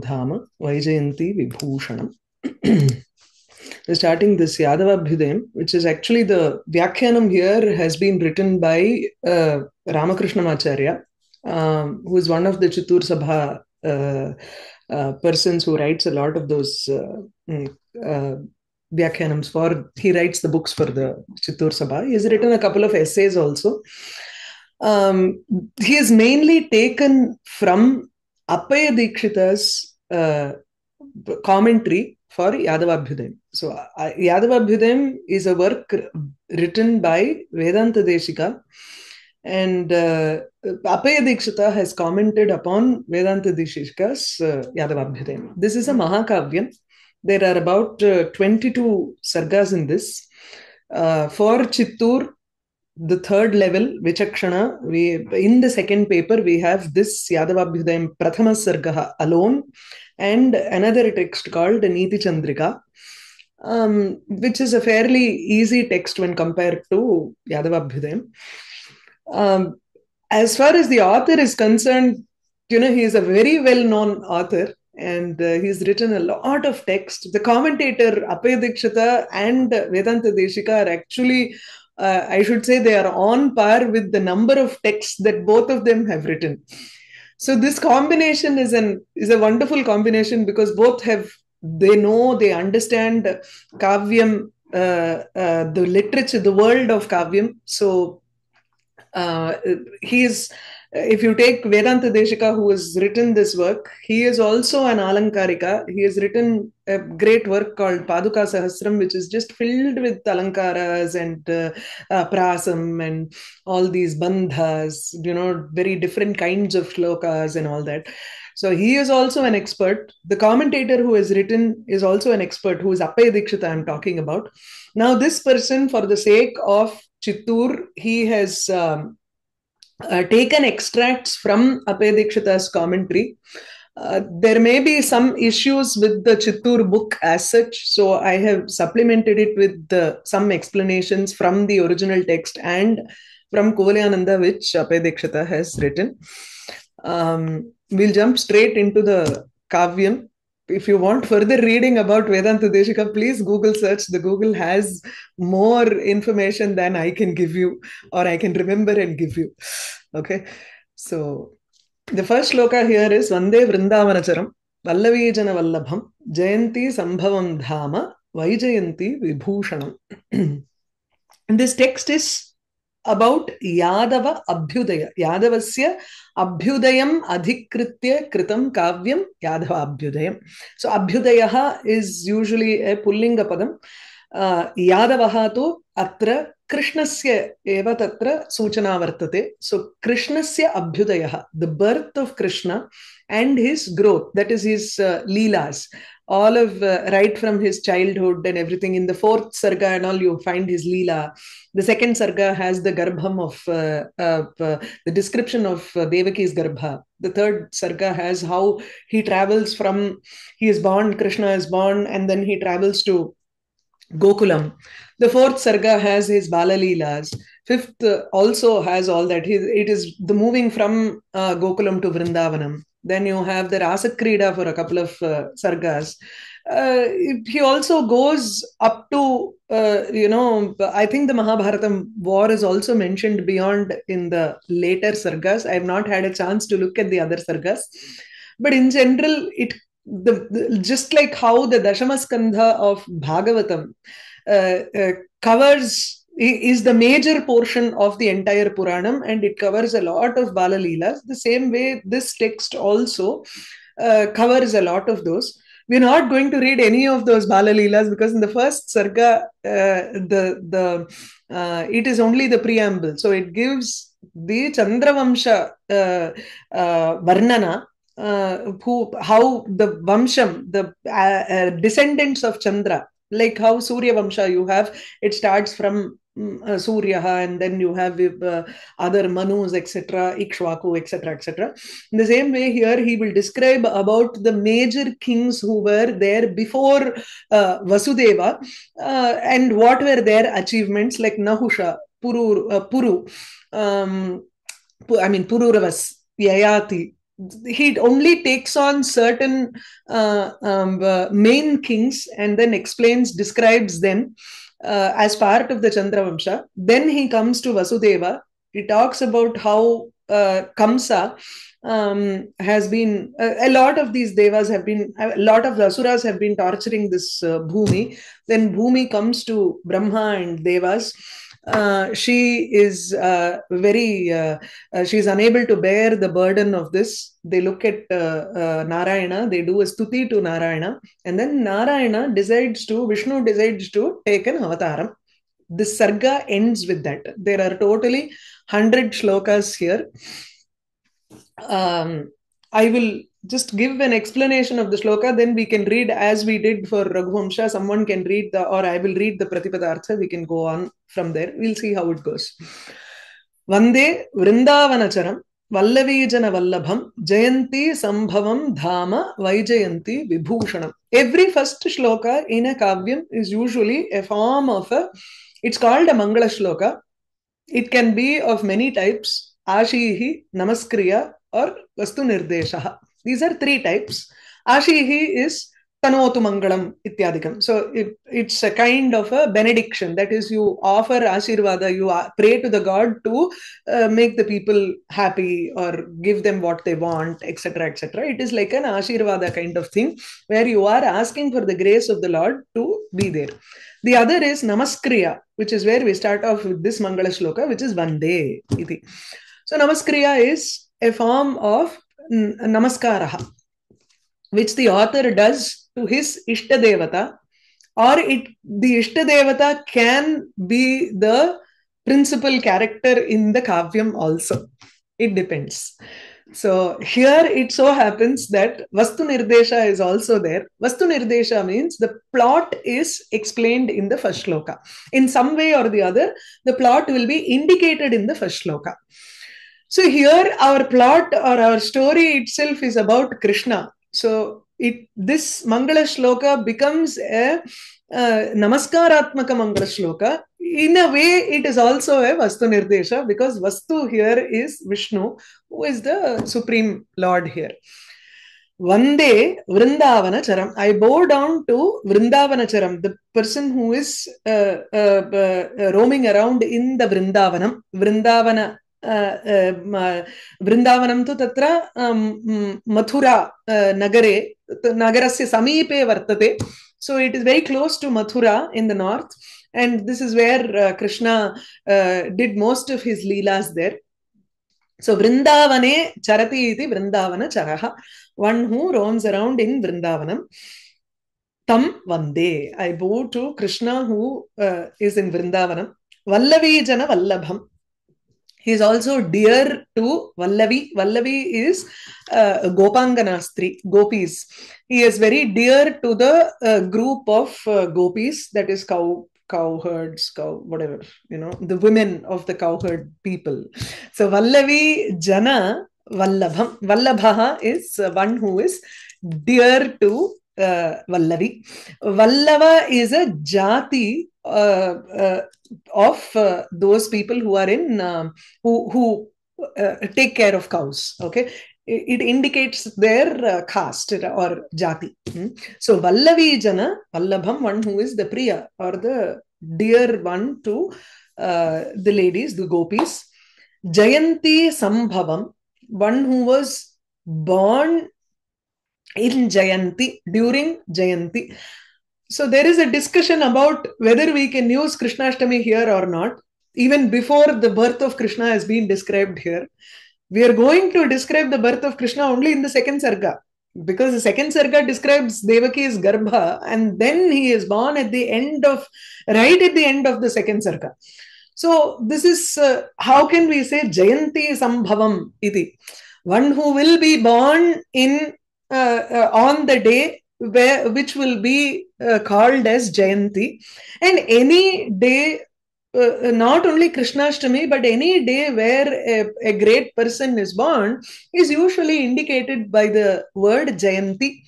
धाम वैजयन्ती विभूषणम् We're starting this Yadavabhyudayam, which is actually the Vyakhyanam here has been written by uh, Ramakrishnamacharya, um, who is one of the Chittur Sabha uh, uh, persons who writes a lot of those uh, uh, Vyakhyanams for, he writes the books for the Chittur Sabha. He has written a couple of essays also. Um, he is mainly taken from Appaya Dikshita's uh, commentary for Yadavabhyudayam. So, uh, Yadavabhyudayam is a work written by Vedanta Deshika, and uh, Appaya Dikshita has commented upon Vedanta Deshika's uh, Yadavabhyudayam. This is a Mahakavyam. There are about uh, 22 sargas in this. Uh, for Chittoor, the third level, Vichakshana, we in the second paper we have this Yadavabhyudayam Prathama Sargaha alone and another text called Niti Chandrika, um, which is a fairly easy text when compared to Yadavabhyudayam. Um, as far as the author is concerned, you know, he is a very well-known author and uh, he's written a lot of text. The commentator Appaya Dikshita and Vedanta Deshika are actually uh, I should say they are on par with the number of texts that both of them have written. So this combination is an is a wonderful combination because both have they know they understand kavyam, uh, uh, the literature, the world of kavyam. So he is if you take Vedanta Deshika, who has written this work, he is also an Alankarika. He has written a great work called Paduka Sahasram, which is just filled with Alankaras and uh, uh, Prasam and all these bandhas, you know, very different kinds of shlokas and all that. So he is also an expert. The commentator who has written is also an expert, who is Appaya Dikshita I'm talking about. Now, this person, for the sake of Chittoor, he has um, uh, taken extracts from Appaya Dikshita's commentary. Uh, there may be some issues with the Chittoor book as such, so I have supplemented it with the, some explanations from the original text and from Kuvalayananda, which Appaya Dikshita has written. Um, we'll jump straight into the Kavyam. If you want further reading about Vedanta Deshika, please Google search. The Google has more information than I can give you or I can remember and give you. Okay, so the first shloka here is Vande Vrindavanacharam Vallavijana Vallabham Jayanti Sambhavam Dhama Vaijayanti Vibhushanam. this text is about Yadava Abhyudaya, यादवस्य अभ्युदयम् अधिकृत्य कृतं काव्यं यादव अभ्युदयं so अभ्युदयः is पुिंग पुल्लिङ्गपदं uh, यादवः तु अत्र कृष्णस्य एव तत्र सूचना वर्तते. सो कृष्णस्य अभ्युदयः the birth of Krishna and his growth that is his leelas uh, leelas, all of uh, right from his childhood and everything. In the fourth sarga and all, you find his leela. The second sarga has the garbham of uh, the description of Devaki's garbha. The third sarga has how he travels from he is born, Krishna is born, and then he travels to Gokulam. The fourth sarga has his Balalilas. Fifth uh, also has all that. It is the moving from uh, Gokulam to Vrindavanam. Then you have the Rasa Krida for a couple of uh, sargas. he also goes up to, you know, I think the Mahabharata war is also mentioned beyond in the later sargas. I have not had a chance to look at the other sargas. But in general, it the, the, just like how the Dashamaskandha of Bhagavatam uh, uh, covers is the major portion of the entire Puranam and it covers a lot of Bala Leelas. The same way, this text also uh, covers a lot of those. We're not going to read any of those Bala Leelas because in the first Sarga, the the it is only the preamble. So it gives the Chandravamsha Varnana uh, who how the Vamsham, the uh, uh, descendants of Chandra, like how Surya Vamsha you have, it starts from uh, Surya and then you have uh, other Manus, etc., Ikshvaku, etc., etc. In the same way, here he will describe about the major kings who were there before uh, Vasudeva and what were their achievements, like Nahusha, Puru, Puru um, I mean, Pururavas, Yayati. He only takes on certain uh, um, uh, main kings and then explains, describes them uh, as part of the Chandravamsha. Then he comes to Vasudeva. He talks about how uh, Kamsa um, has been a, a, lot of these devas have been a lot of asuras have been torturing this uh, Bhumi. Then Bhumi comes to Brahma and devas. Uh, she is uh, very uh, uh, she is unable to bear the burden of this. They look at uh, narayana. They do a stuti to narayana. And then narayana decides to vishnu decides to take an avataram. This sarga ends with that. There are totally 100 shlokas here. Um, I will just give an explanation of the shloka, then we can read as we did for Raghuvamsha. Someone can read the, or I will read the Pratipadartha. We can go on from there. We'll see how it goes. Vande Vrindavanacharam Vallavijana Vallabham Jayanti Sambhavam Dhama Vaijayanti Vibhushanam. Every first shloka in a kavyam is usually a form of a, it's called a Mangala shloka. It can be of many types. Ashihi, Namaskriya, or Vastu Nirdesha. These are three types. Ashihi is Tanotu Mangalam Ityadikam. So it, it's a kind of a benediction. That is, you offer Ashirvada, you pray to the God to uh, make the people happy or give them what they want, etc. etc. It is like an Ashirvada kind of thing where you are asking for the grace of the Lord to be there. The other is Namaskriya, which is where we start off with this Mangala Shloka, which is Vande. Iti. So Namaskriya is a form of namaskara, which the author does to his Ishtadevata, or it the Ishtadevata can be the principal character in the Kavyam also. It depends. So here it so happens that Vastu Nirdesha is also there. Vastu Nirdesha means the plot is explained in the first shloka. In some way or the other, the plot will be indicated in the first shloka. So here our plot or our story itself is about Krishna. So it this Mangala Shloka becomes a uh, Namaskaratmaka Mangala Shloka. In a way, it is also a Vastu Nirdesha because Vastu here is Vishnu, who is the Supreme Lord here. Vande Vrindavana Charam. I bow down to Vrindavana Charam, the person who is uh, uh, uh, roaming around in the Vrindavanam. Vrindavana वृन्दावनं तु तत्र मथुरा नगरे नगरस्य समीपे वर्तते so it is very close to Mathura in the north uh, uh, did most of his leelas there so vrindavane charati iti vrindavana charaha one who roams around in vrindavanam tam vande i bow to krishna who uh, is in vrindavanam vallavi jana vallabham he is also dear to Vallavi. Vallavi is uh, Gopanganastri, gopis. He is very dear to the uh, group of uh, gopis, that is cow cowherds, cow, whatever, you know, the women of the cowherd people. So Vallavi Jana Vallabham. Vallabhaha is one who is dear to uh, Vallavi. Vallava is a jati uh, uh, of uh, those people who are in um, who who take care of cows. Okay, it indicates their uh, caste or jati. Hmm? So Vallavi Jana, Vallabham, one who is the Priya or the dear one to uh, the ladies, the gopis. Jayanti Sambhavam, one who was born in Jayanti, during Jayanti. So there is a discussion about whether we can use Krishnashtami here or not. Even before the birth of Krishna has been described here, we are going to describe the birth of Krishna only in the second sarga. Because the second sarga describes Devaki's Garbha, and then he is born at the end of, right at the end of the second sarga. So this is, uh, how can we say Jayanti Sambhavam iti? One who will be born in on the day where which will be uh, called as Jayanti, and any day. Uh, not only Krishnashtami, but any day where a, a, great person is born is usually indicated by the word Jayanti.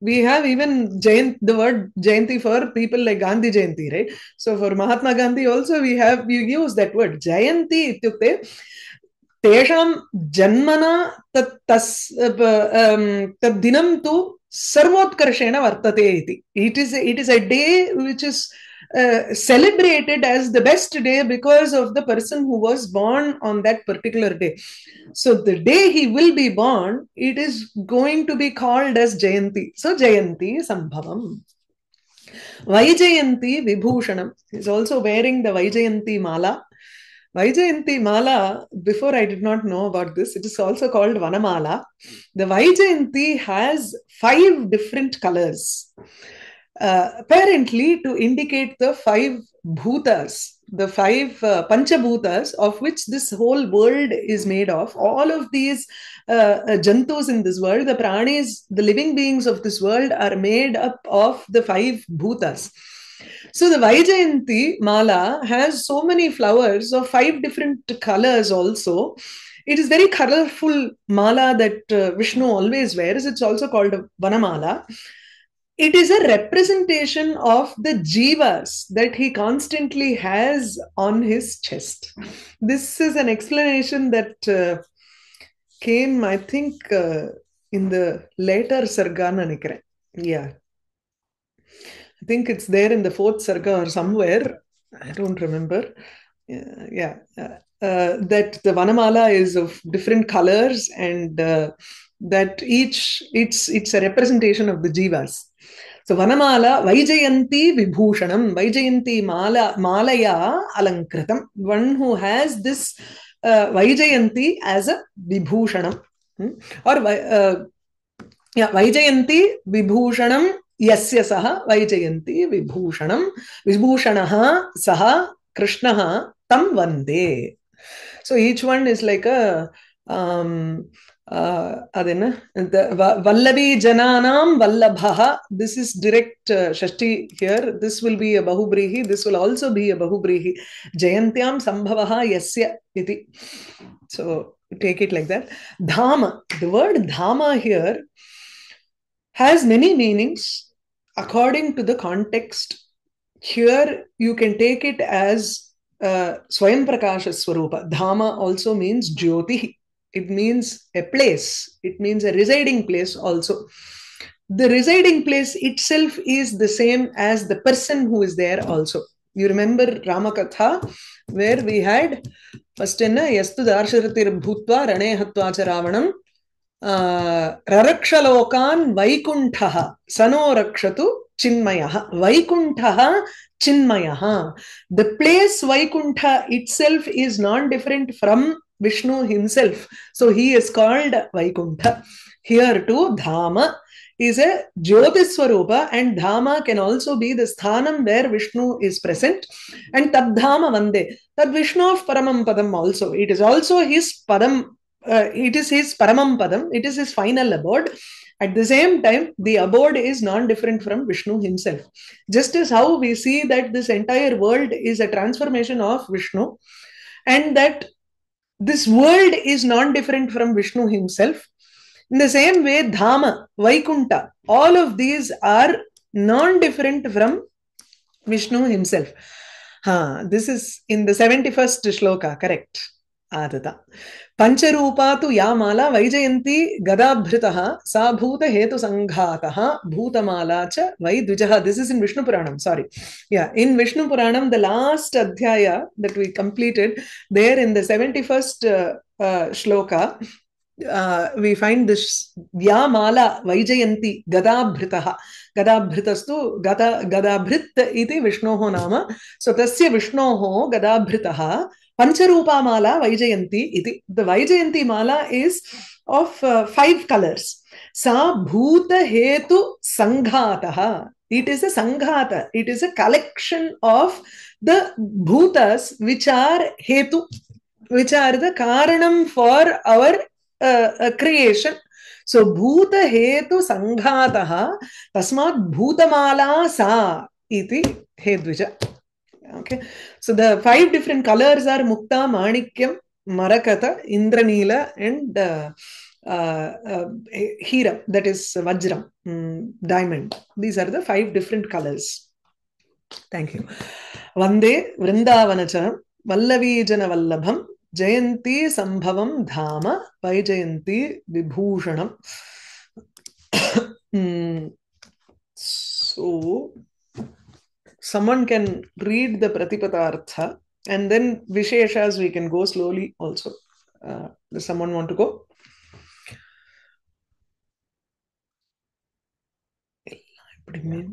We have even Jayant, the word Jayanti for people like Gandhi Jayanti, right? So for Mahatma Gandhi also we have we use that word Jayanti. Ityukte, तम जन्मना तस् तद्दिनं सर्वोत्कर्षेण वर्त इति। It is it a day which is celebrated as the best day because of the person who was born on that particular day so the day he will be born it is going to be called as Jayanti so जयंती संभव वैजयन्ती Vibhushan is also wearing the Vaijayanti mala Vaijayanti Mala, before I did not know about this, it is also called Vanamala. The Vaijayanti has five different colors. Uh, apparently to indicate the five bhutas, the five uh, panchabhutas of which this whole world is made of. All of these uh, jantus in this world, the pranis, the living beings of this world are made up of the five bhutas. So the Vaijayanti mala has so many flowers of five different colors also. It is very colorful mala that uh, Vishnu always wears. It's also called a Vanamala it is a representation of the jivas that he constantly has on his chest. This is an explanation that uh, came, I think, uh, in the later Sarga Yeah. Think it's there in the fourth Sarga or somewhere. I don't remember. Uh, yeah. that the Vanamala is of different colors and that each it's it's a representation of the jivas so Vanamala Vaijayanti Vibhushanam, Vaijayanti Mala Malaya Alankritam, one who has this uh, Vaijayanti as a Vibhushanam. Hmm? Or uh, yeah, Vaijayanti Vibhushanam यस्य सः वैजयन्ती विभूषणं विभूषणः सः कृष्णः तं वन्दे so each one is like ಅದೇನ ವಲ್ಲಭಿ ಜನಾನಾಂ Vallabh this is direct shashthi here this will be a bahuvrihi this will also be a bahuvrihi ಜಯಂತ್ಯಾಂ ಸಂಭವ ಯಸ್ಯ ಇತಿ so take it like that dhama the word dhama here has many meanings according to the context here you can take it as uh, swayam prakasha swarupa. Dhama also means jyoti. It means a place. It means a residing place also. The residing place itself is the same as the person who is there also. You remember ramakatha where we had first in yastu darsharatir bhutva rane ravanam ररक्षलोकान् वैकुण्ठः सनो रक्षतु चिन्मयः वैकुण्ठः चिन्मयः the place Vaikuntha itself is non different from Vishnu himself. So he is called Vaikuntha. Here too, Dhama is a Jyotiswarupa and Dhama can also be the sthanam where Vishnu is present. And Tadhama Vande, Tad Vishnu of Paramam Padam also. It is also his Padam, uh, it is his Paramam Padam, it is his final abode. At the same time, the abode is non-different from Vishnu himself. Just as how we see that this entire world is a transformation of Vishnu and that this world is non-different from Vishnu himself. In the same way, Dhama, Vaikunta, all of these are non-different from Vishnu himself. Ha, this is in the 71st shloka, correct. आदता पञ्चरूपा तो या माला वैजयन्ती गदाभृतः सा भूतहेतुसङ्घातः भूतमाला च वैद्विजः this in in विष्णुपुराणं sorry या in विष्णुपुराणं the last adhyaya that we completed there in the seventy first shloka we found this या माला वैजयन्ती गदाभृतः गदाभृतस्तु गत गदाभृत् इति नाम सो तस्य विष्णोः गदाभृतः पंचरूपा माला वैजयंती इति the Vaijayanti mala is of five colours सा भूत हेतु संघातः it is a sanghata it is a collection of the bhutas which are hetu which are the karana for our creation so भूत हेतु संघातः तस्मात् भूतमाला सा इति हे द्विज okay. So the five different colors are Mukta, Manikyam, Marakatha, Indranila, and uh, uh, uh, Hira, that is Vajram, mm, diamond. These are the five different colors. Thank you. Vande Vrindavanacharam, Vallavijana Vallabham, Jayanti Sambhavam Dhama, Vaijayanti Vibhushanam. Hmm. So, someone can read the pratipatartha and then visheshas we can go slowly also uh, does someone want to go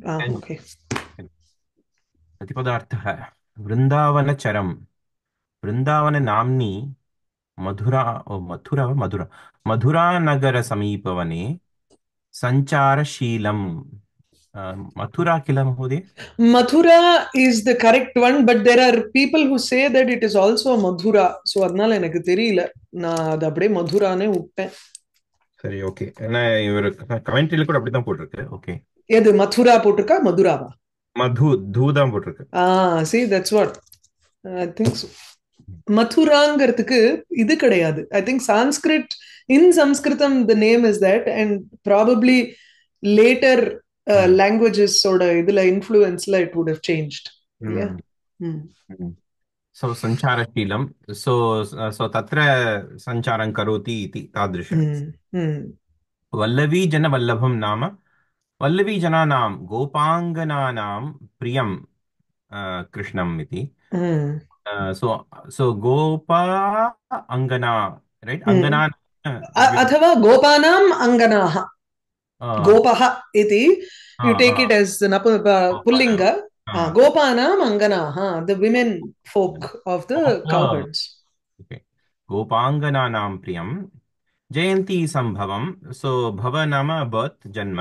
ah, okay प्रतिपदार्थः वृन्दावनचरं वृन्दावननाम्नि मधुरा मथुरा मधुरा मधुरानगरसमीपवने Um, Mathura Kila Mahodaya? Is the correct one but there there are people who say that it is also Madhura. அதனால எனக்கு தெரியல. நான் அது அப்படியே மதுரானே விட்டேன். சரி ஓகே ஏன்னா இவர் கமெண்ட்ரியில கூட அப்படிதான் போட்டிருக்கு. ஓகே எது மதுரா போட்டிருக்கா? மதுராவா மது தூ தான் போட்டிருக்கு. ஆ see that's what I think மதுராங்கிறதுக்கு இது கிடையாது. I think Sanskrit in Samskritam the name is that and probably later லாங்குவேஜஸோட இதுல இன்ஃப்ளூயன்ஸ்ல it would have changed so सञ्चारशीलं so so तत्र सञ्चारं करोति इति तादृश वल्लवीजनवल्लभं नाम वल्लवीजनानां गोपाङ्गनानां प्रियं कृष्णम् इति सो सो गोपा अङ्गना रैट् अङ्गना अथवा गोपानाम् अङ्गनाः गोपः इति यु टेक् इट् एस् पुल्लिङ्ग गोपानाम् अङ्गनाः the women folk of the cowherds गोपाङ्गनानां प्रियं जयन्ती सम्भवं सो भव नाम बर्त् जन्म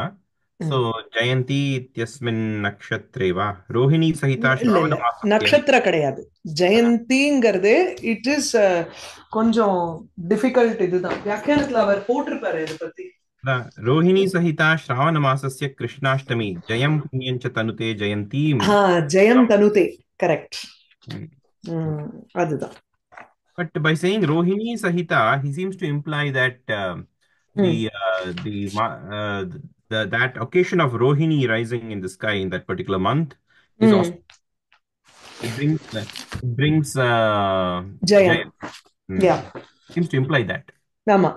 सो जयन्ती इत्यस्मिन् नक्षत्रे वा रोहिणी सहिता नक्षत्र நட்சத்திர கிடையாது ஜெயந்திங்கிறது இட் இஸ் கொஞ்சம் டிஃபிகல்ட் இதுதான் வியாக்கியானத்துல அவர் போட்டிருப்பாரு இதை பத்தி ரோஹிணி சகிதா ஸ்ராவண மாசஸ்ய கிருஷ்ணாஷ்டமி ஜெயம் புண்ணியம் ச தனுதே ஜெயந்தி ஜெயம் தனுதே கரெக்ட் அதுதான் But by saying Rohini Sahita, he seems to imply that uh, the uh, the uh, the that occasion of Rohini rising in the sky in that particular month is Mm. also it brings uh, it brings uh, Jayam. Jayam. Hmm. Yeah. Seems to imply that. ஆமா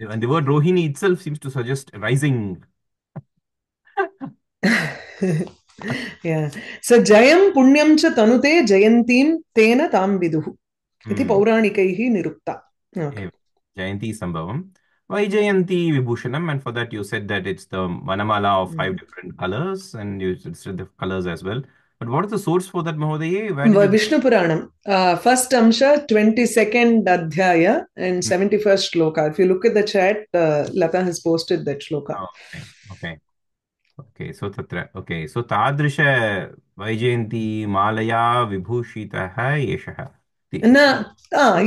And the word Rohini itself seems to suggest rising. yeah. So जयं पुण्यं च तनुते जयन्तीं तेन तां विदुः इति Hmm. पौराणिकैः Nirukta Okay. Jayanti Sambhavam. Why Jayanti Vibhushanam? And for that, you said that it's the Vanamala of five different colors, and you said the colors as well. But what is the source for that, Mahodaya? Well, Vishnu Puranam, uh, first Amsha, 22nd Adhyaya, and 71st shloka. If you look at the chat, uh, Lata has posted that shloka. Okay. okay. okay. So, Tatra. Okay so तत्र okay so तादृश वैजयन्तीमालया विभूषितः एषः न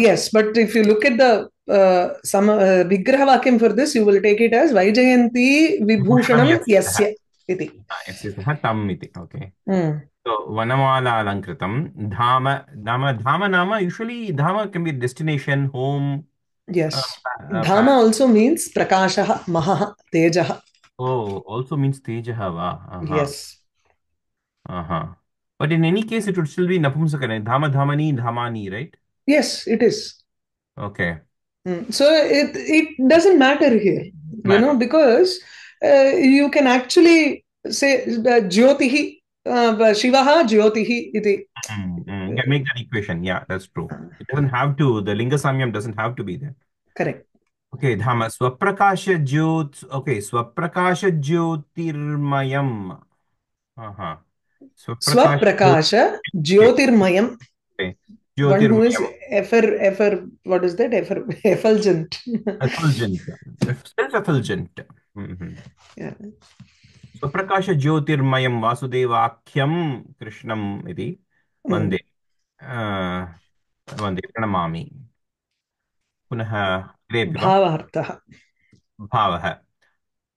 yes but if you look at the uh, विग्रहवाक्यं for this you will take it as Vaijayanti विभूषणं यस्य इति यस्य Yes, yes. Okay. Okay so अलङ्कृतं धाम धाम धाम नाम usually Dham can be destination home Yes. uh, Dhamma Dhama also means Prakashaha, Mahaha, Tejaha. oh also means tejah va uh-huh. Yes. uh-huh but in any case it would still be napumsakana dhama dhamani dhamani right Yes, it is. okay Mm. So it it doesn't matter here, you Matter. know, because uh, you can actually say uh, Jyotihi, uh, Shivaha Jyotihi iti. mm, mm. you can make that equation yeah that's true it doesn't have to the linga samyam doesn't have to be there Correct. okay dhama swaprakash jyot okay swaprakash jyotirmayam uh-huh Swaprakasha Jyotirmayam. One who is effer, effer, what is that? Effer, effulgent. effulgent self-effulgent Mhm. yeah. स्वप्रकाशज्योतिर्मयं वासुदेवाख्यं कृष्णम् इति. वन्दे वन्दे प्रणमामि पुनः? Bhavaartha. भावः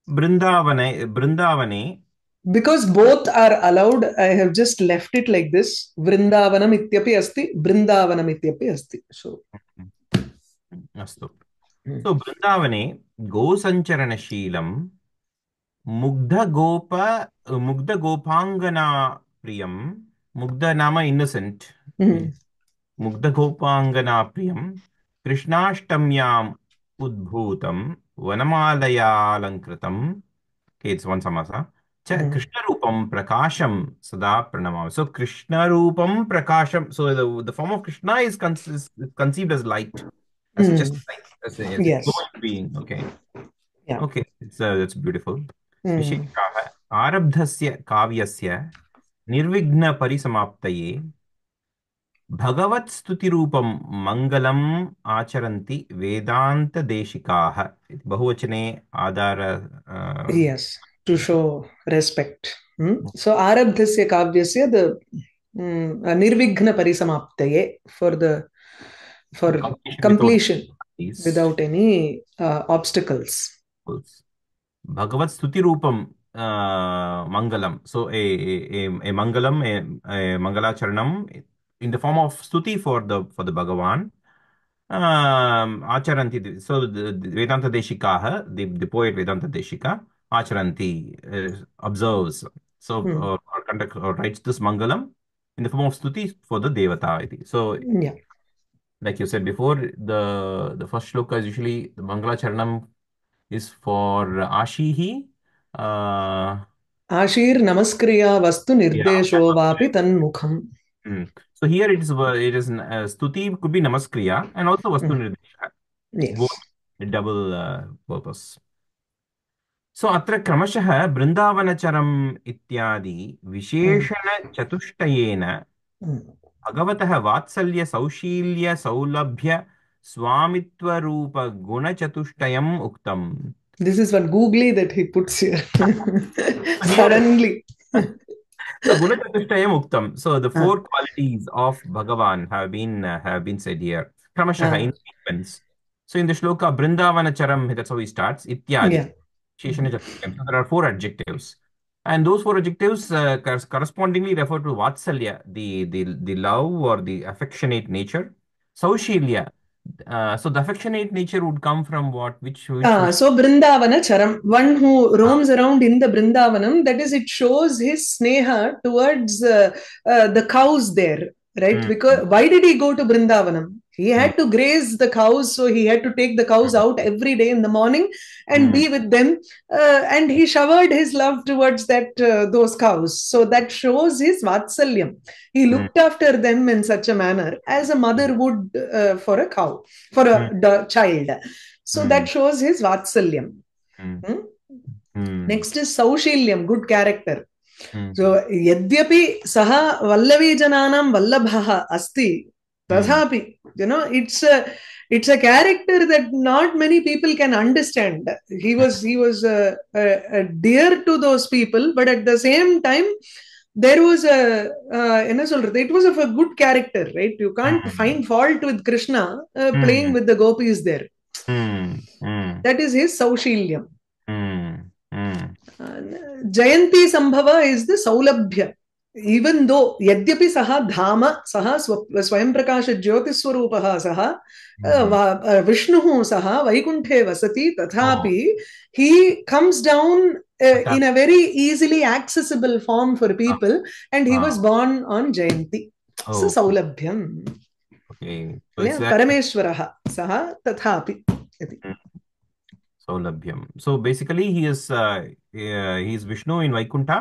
बृन्दावने बृन्दावने Because both are allowed, I have just left it like this. Vrindavanam ityapi asti, Brindavanam ityapi asti. So, अस्तु. सो बृन्दावने गोसञ्चरणशीलं मुग्ध गोप मुग्ध गोपांगना प्रियम। मुग्ध नाम इनोसेंट हम्म। मुग्ध गोपांगना प्रियम। कृष्णाष्टम्याम उद्भूतम। वनमालयालंकृतम केट्स वन समासा हम्म। कृष्ण रूपम प्रकाशम सदा प्रणमा सो कृष्ण रूपम प्रकाशम so the form of Krishna is conceived as light as mm. just like as a, as yes. a bowl being uh, विशिष्टाः। आरब्धस्य काव्यस्य निर्विघ्नपरिसमाप्तये भगवत्स्तुतिरूपं मङ्गलम् आचरन्ति वेदान्तदेशिकाः। इति बहुवचने आधार सो आरब्धस्य काव्यस्य the निर्विघ्नपरिसमाप्तये the for completion without any obstacles for completion completion without these without any obstacles. rules. Bhagavat Stuti Rupam uh, Mangalam. So a, a, a, Mangalam, a, a Mangala Charanam in the form of Stuti for the for the Bhagavan. Um, Acharanti. So the, the Vedanta Deshikaha, the, the poet Vedanta Deshika, Acharanti uh, observes. So Hmm. or, or conduct or writes this Mangalam in the form of Stuti for the Devata. So Yeah. like you said before, the the first shloka is usually the Mangala Charanam is for Ashihi. Uh, Ashir Namaskriya Vastu Nirdesho Vapi Tanmukham. mm. So here it is uh, it is uh, Stuti could be Namaskriya and also Vastu Mm. Nirdesha. Yes. Both double uh, purpose. So अत्र क्रमशः बृन्दावनचरम् इत्यादि विशेषणचतुष्टयेन Mm. भगवतः वात्सल्य सौशील्य सौलभ्य स्वामित्वरूपगुणचतुष्टयम् उक्तम् This is one googly that he puts here. Suddenly. So Gunachatushayam Uktam. So the four uh. qualities of Bhagavan have been uh, have been said here. Kramashah Ah. in sequence. So in the shloka Brindavana Charam, that's how he starts. Ityadi. Yeah. So there are four adjectives. And those four adjectives uh, cor- correspondingly refer to Vatsalya, the, the, the love or the affectionate nature. Saushilya. Uh, so the affectionate nature would come from what? Which, which Ah, so Brindavana Charam, one who roams around in the Brindavanam, that is, it shows his sneha towards uh, uh, the cows there, right? Mm. Because why did he go to Brindavanam? He had to graze the cows, so he had to take the cows out every day in the morning and Mm. be with them. Uh, and he showered his love towards that uh, those cows. So that shows his vatsalyam. He looked after them in such a manner as a mother would uh, for a cow, for a the child. So Mm. that shows his vatsalyam. Mm. Hmm? Mm. Next is saushilyam, good character. Mm. So यद्यपि सः वल्लवीजनानां वल्लभः अस्ति Tathapi, hmm. happy, you know, it's a it's a character that not many people can understand. He hmm. was he was a, a, a dear to those people, but at the same time, there was a என்ன uh, it was of a good character right? You can't hmm. find fault with krishna uh, playing mm. with the gopis there. Mm. Mm. that is his saushilyam. Uh, Jayanti sambhava is the saulabhya. Even though यद्यपि सः धाम सः स्व स्वयं प्रकाशज्योतिस्वरूपः सः विष्णुः सः वैकुण्ठे वसति तथापि हि। Comes down in a very easily accessible form for people and he. Was born on Jayanti सौलभ्यम् परमेश्वरः सः तथापि इति सौलभ्यं so basically he is he is Vishnu in Vaikuntha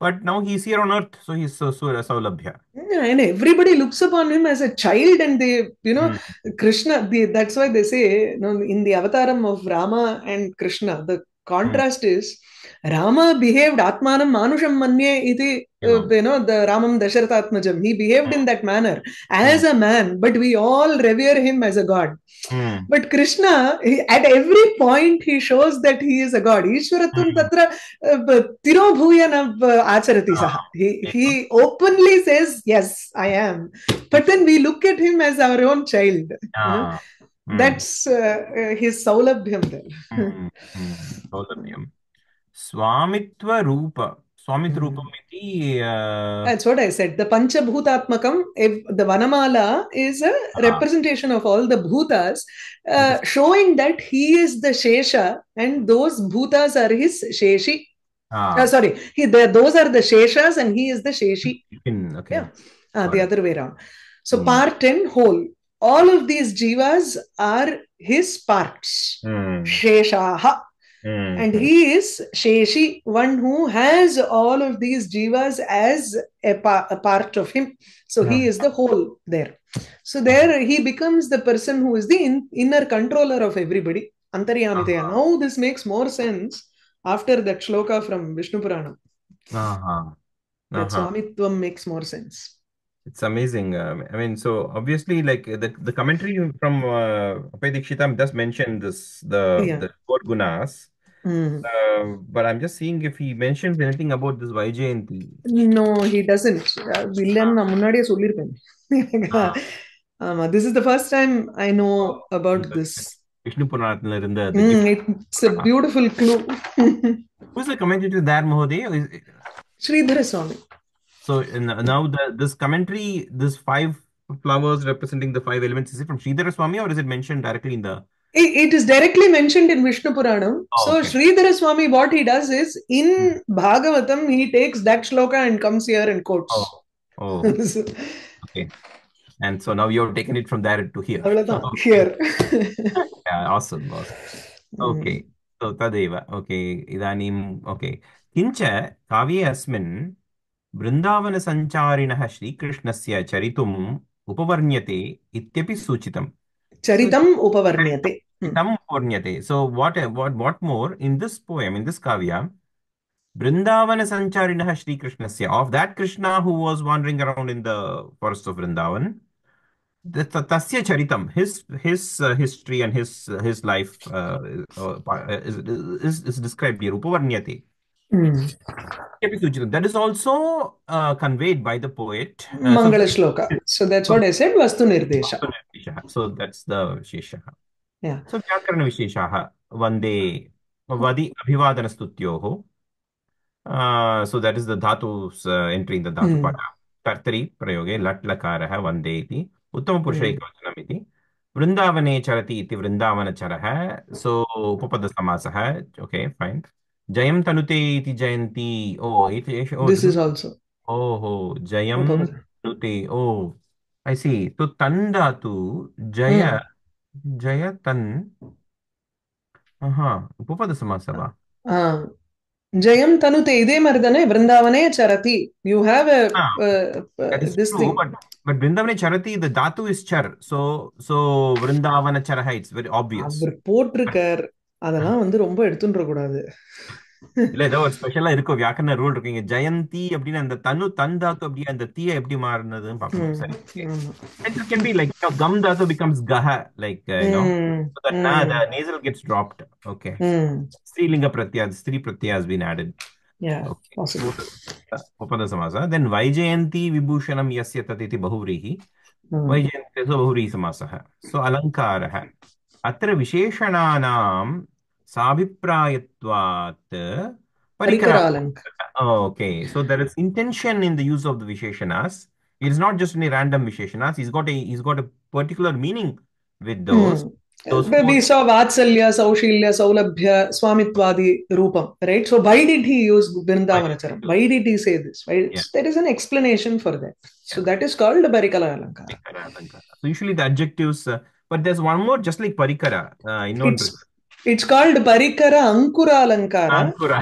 but now he is here on earth, so he is so, so Saulabhya. Yeah, and everybody looks upon him as a child, and they, you know, mm. Krishna. The, that's why they say, you know, in the avataram of Rama and Krishna, the contrast mm. is Rama behaved Atmanam Manusham Manye iti, you know, the Ramam Dasharathatmajam. He behaved in that manner as a man, but we all revere him as a god. Mm. But Krishna, he, at every point, he shows that he is a god. Ishwaratvam Hmm. tatra uh, tirobhuya na uh, acharati saha. He, he openly says, yes, I am. But then we look at him as our own child. Ah. Mm. That's uh, uh, his saulabhyam there. Mm. Mm. Saulabhyam. Swamitva Rupa. Swamitva Mm. Rupam iti. Uh, That's what I said. The Panchabhutatmakam, the Vanamala is a Ah. representation of all the bhutas, uh, showing that he is the Shesha and those bhutas are his Sheshi. ah, Uh, sorry, he, the, those are the Sheshas and he is the Sheshi. okay. Yeah. Got the other way around. So Hmm. part and whole. All of these jivas are his parts. Hmm. Sheshaha. Hmm. And he is Sheshi, one who has all of these jivas as a, pa- a part of him. So he is the whole there. So there he becomes the person who is the in- inner controller of everybody. Antaryamiteya. Uh-huh. Now this makes more sense after that shloka from Vishnu Purana. Uh-huh. That Uh-huh. Swamitvam makes more sense. It's amazing. Um, I mean, so obviously, like the, the commentary from uh, Abhay Dikshitam does mention this the Yeah. the four gunas, Mm. uh, but I'm just seeing if he mentions anything about this Vaijayanti. No, he doesn't. Uh, villain நான் முன்னாடியே சொல்லியிருப்பேன் Ah. ஆமா this is the first time I know about இந்த this. Vishnu புராணத்துல இருந்த the Mm, different- it's a beautiful clue. who's the commentator there, Mahoday? Is- Sridhara Swami. so now the, this commentary, this five flowers representing the five elements, is it from Sridhara Swami or is it mentioned directly in the? It, it is directly mentioned in Vishnu Puranam. Oh, so okay. Sridhara Swami, what he does is in hmm. Bhagavatam, he takes that shloka and comes here and quotes. Oh, oh. so, okay. And so now you've taken it from there to here. Okay. Here. yeah, awesome, awesome. Hmm. Okay. So तदेव Okay, इदानीं Okay, किञ्च काव्ये asmin. बृन्दावनसञ्चारिणः श्रीकृष्णस्य चरितुम् उपवर्ण्यते इत्यपि सूचितम्। चरितम् उपवर्ण्यते। तम् उपवर्ण्यते। So what what what more in this poem in this काव्य Vrindavan संचारिण Srikrishna say of that Krishna who was wandering around in the forest of Vrindavan तस्य चरितं his his history and his his is described here उपवर्ण्यते। life uh, uh, is, is is described here upavarnyate Hmm. Kepi suchitam. that is also uh, conveyed by the poet uh, Mangala shloka. So that's what I said, Vastu Nirdesha. some- so that's the visheshah Yeah. so व्याकरणविशेषाः वन्दे वदि अभिवादनस्तुत्योः uh, so that is the dhatus uh, entering the dhatu Hmm. pada कर्तरि प्रयोगे लट् लकारः वन्दे इति उत्तमपुरुषैकवचनम् इति वृन्दावने चरति इति वृन्दावनचरः सो उपपदसमासः okay fine जयं तनुते इति जयन्ती ओ इति एष ओ This is also. ओहो जयं Upapada. तनुते ओ ऐ सी तो तन् धातु जय Hmm. जय तन् ஆஹா உபபதசமாசா வா Ah. Jayam Tanute, இதே மாதிரி தானே பிருந்தாவனே சரதி you have Ah, That is this true, thing but but Vrindavane Charati, the Dhatu is Char. So so Vrindavana Charaha, it's very obvious. அவர் போட்டிருக்கார் அதெல்லாம் வந்து ரொம்ப எடுத்துன்ற கூடாது இல்ல ஏதோ ஒரு ஸ்பெஷலா இருக்கும் வியாக்கரண ரூல் இருக்கு இங்க ஜெயந்தி அப்படின்னு அந்த தனு தன் தாத்து அப்படி அந்த தீய எப்படி மாறினதுன்னு பார்க்கணும் சரி okay. ஆமா. And it can be like you know, gum dhatu becomes gaha like uh, you know ம், so that na, the nasal gets dropped okay ம். strilinga pratyaya the stri pratyaya has been added Yeah, okay possible. upada samasa then vaijayanti vibhushanam yasya tat iti bahuvrihi ம். वैजयन्ते सो बहुव्रीहि समासः सो अलङ्कारः अत्र विशेषणानां Saabhiprayatvat Parikaralankara. Okay. So there is intention in the use of the Visheshanas. It's not just any random Visheshanas. He's got a he's got a particular meaning with hmm. those. Mm. Those we saw Vatsalya, Saushilya, Saulabhya, Rupam, right? So why did he use Vrindavanacharam? Why did he say this? Why, yeah. There is an explanation for that. So yeah. that is called Parikara Alankara. So usually the adjectives, uh, but there's one more just like Parikara. Uh, I know it's, it's called Parikara Ankura Alankara, ankura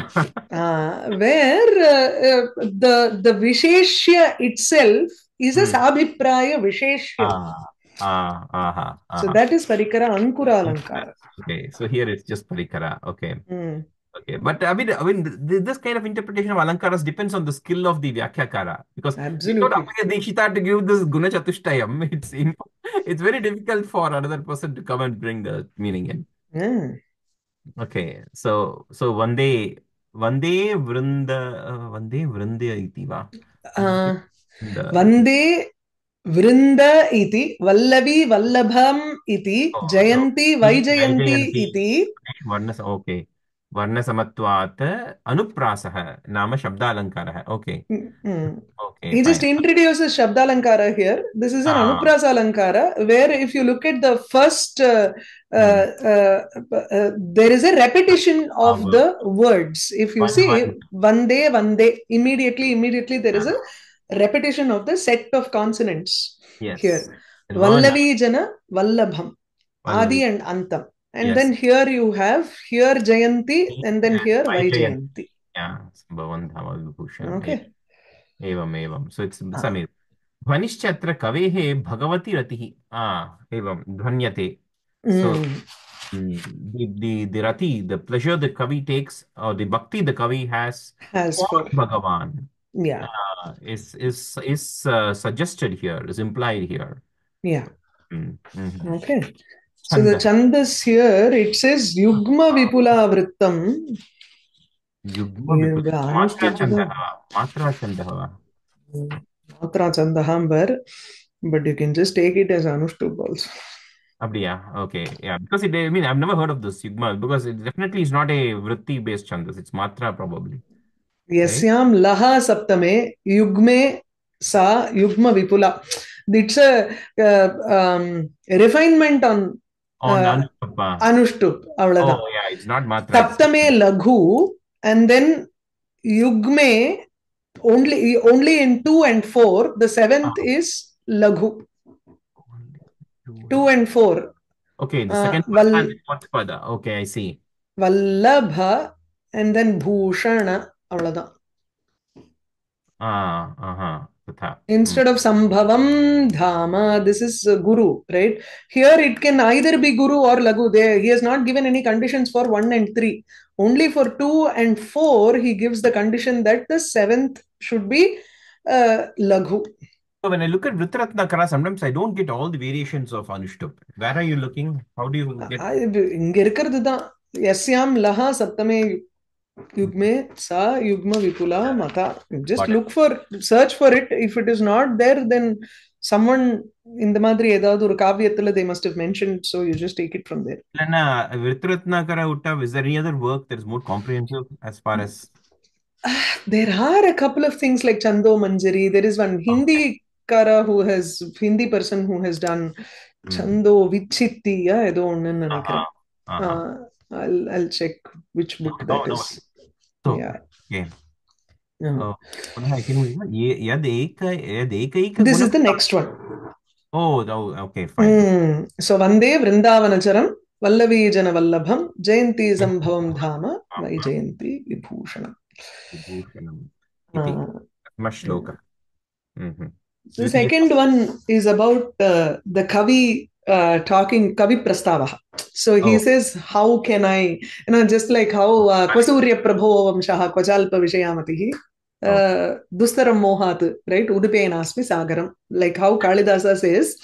uh, where uh, uh, the the Visheshya itself is a Hmm. Sabhipraya Visheshya. ah ah aha So that is Parikara Ankura Alankara. okay so here it's just parikara okay Hmm. Okay, but I mean, I mean, this kind of interpretation of alankaras depends on the skill of the Vyakhyakara because Absolutely. Appaya Dikshita to give this Guna Chatushtayam, it's it's very difficult for another person to come and bring the meaning in. Hmm. Okay, so so Vande Vande Vrinda uh, Vande Vrinde iti va Uh, Vrinda. वन्दे वृन्द इति वल्लवी वल्लभम् इति Oh, no. जयन्ती Vaijayanti Vaijayanti. इति वर्ण okay वर्णसमत्वात् अनुप्रासः नाम शब्दालङ्कारः Mm. okay He just introduces Shabdalankara here. This is an Ah. Anuprasa Alankara, where if you look at the first, uh, uh, uh, uh, there is a repetition of Ah, the words. If you One, see, one. Vande, Vande, immediately, immediately there is a repetition of the set of consonants Yes. here. Vallavi Jana Vallabham. Adi and Antam. And Yes. then here you have here Jayanti and then And here Vaijayanti. Vaijayanti. Yeah. Sambhavan Dhama Vibhushanam. Okay. एवम् एवं so it's Ah. समीप ध्वनिश्च अत्र कवेः भगवती रतिः आ एवं ध्वन्यते So, Mm. the, the, the rati, the pleasure the Kavi takes, or the bhakti the Kavi has Has for for Bhagavan yeah uh, is is is uh, suggested here, is implied here. yeah Mm, mhm. okay. So the chandas here it says Yugma Vipula Vrittam. युग्म ये विपुल गानों मात्रा की छन्दः जगह- वा मात्रा छन्दः वा Matra Chandaham Var, but you can just take it as Anushtup also. அப்படியா okay yeah because it I mean I've never heard of this yugma because it definitely is not a vritti based chandas it's matra probably यस्याम लहा सप्तमे युग्मे सा युग्म विपुला it's a refinement on anushtup avladha oh yeah it's not matra saptame laghu and then yugme only only in 2 and 4 the seventh ah. is laghu 2 and 4 okay the second uh, val- and fourth pada okay i see vallabha and then bhushana avladha ah uh-huh Tatha. instead of sambhavam dhama this is uh, guru right here it can either be guru or lagu there he has not given any conditions for 1 and 3 only for 2 and 4 he gives the condition that the seventh should be uh, lagu So when I look at Vrittaratnakara, sometimes I don't get all the variations of Anushtup. Where are you looking? How do you get? ஆ, இது இங்க இருக்கிறது தான் எஸ்யாம் லஹா சப்தமே யுக்மே சா யுக்ம விபுலா மதா just Got it. Look for search for it if it is not there then summon இந்த மாதிரி ஏதாவது ஒரு காவியத்துல they must have mentioned so you just take it from there Lana, Vrittaratnakara Uttav, is there any other work that is more comprehensive as far as there are a couple of things like chando manjari there is one hindi kara who has hindi person who has done Hmm. chando vichitti ஏதோ ஒண்ணுன்னு Uh-huh. நினைக்கிறேன் Uh-huh. Uh, I'll I'll check which book No, that no. is. So, yeah. Uh-huh. Uh, I can yeah, this is the next one. Oh, oh okay, fine. Mm. So, Vande Vrindavanacharam, Vallavi Jana Vallabham, Jayanti Zambhavam Dhama, Vai Jayanti Vibhushanam. Vibhushanam. Uh, Mashloka. Mm-hmm. The second one is about uh, the Kavi uh, talking Kavi Prastavaha. So he Oh. says, How can I, you know, just like how uh, Kwasurya Prabho Vamshaha Kwajalpa Vishayamatihi. Uh, Dustaram Mohat, right? Udupenasmi Sagaram. Like how Kalidasa says,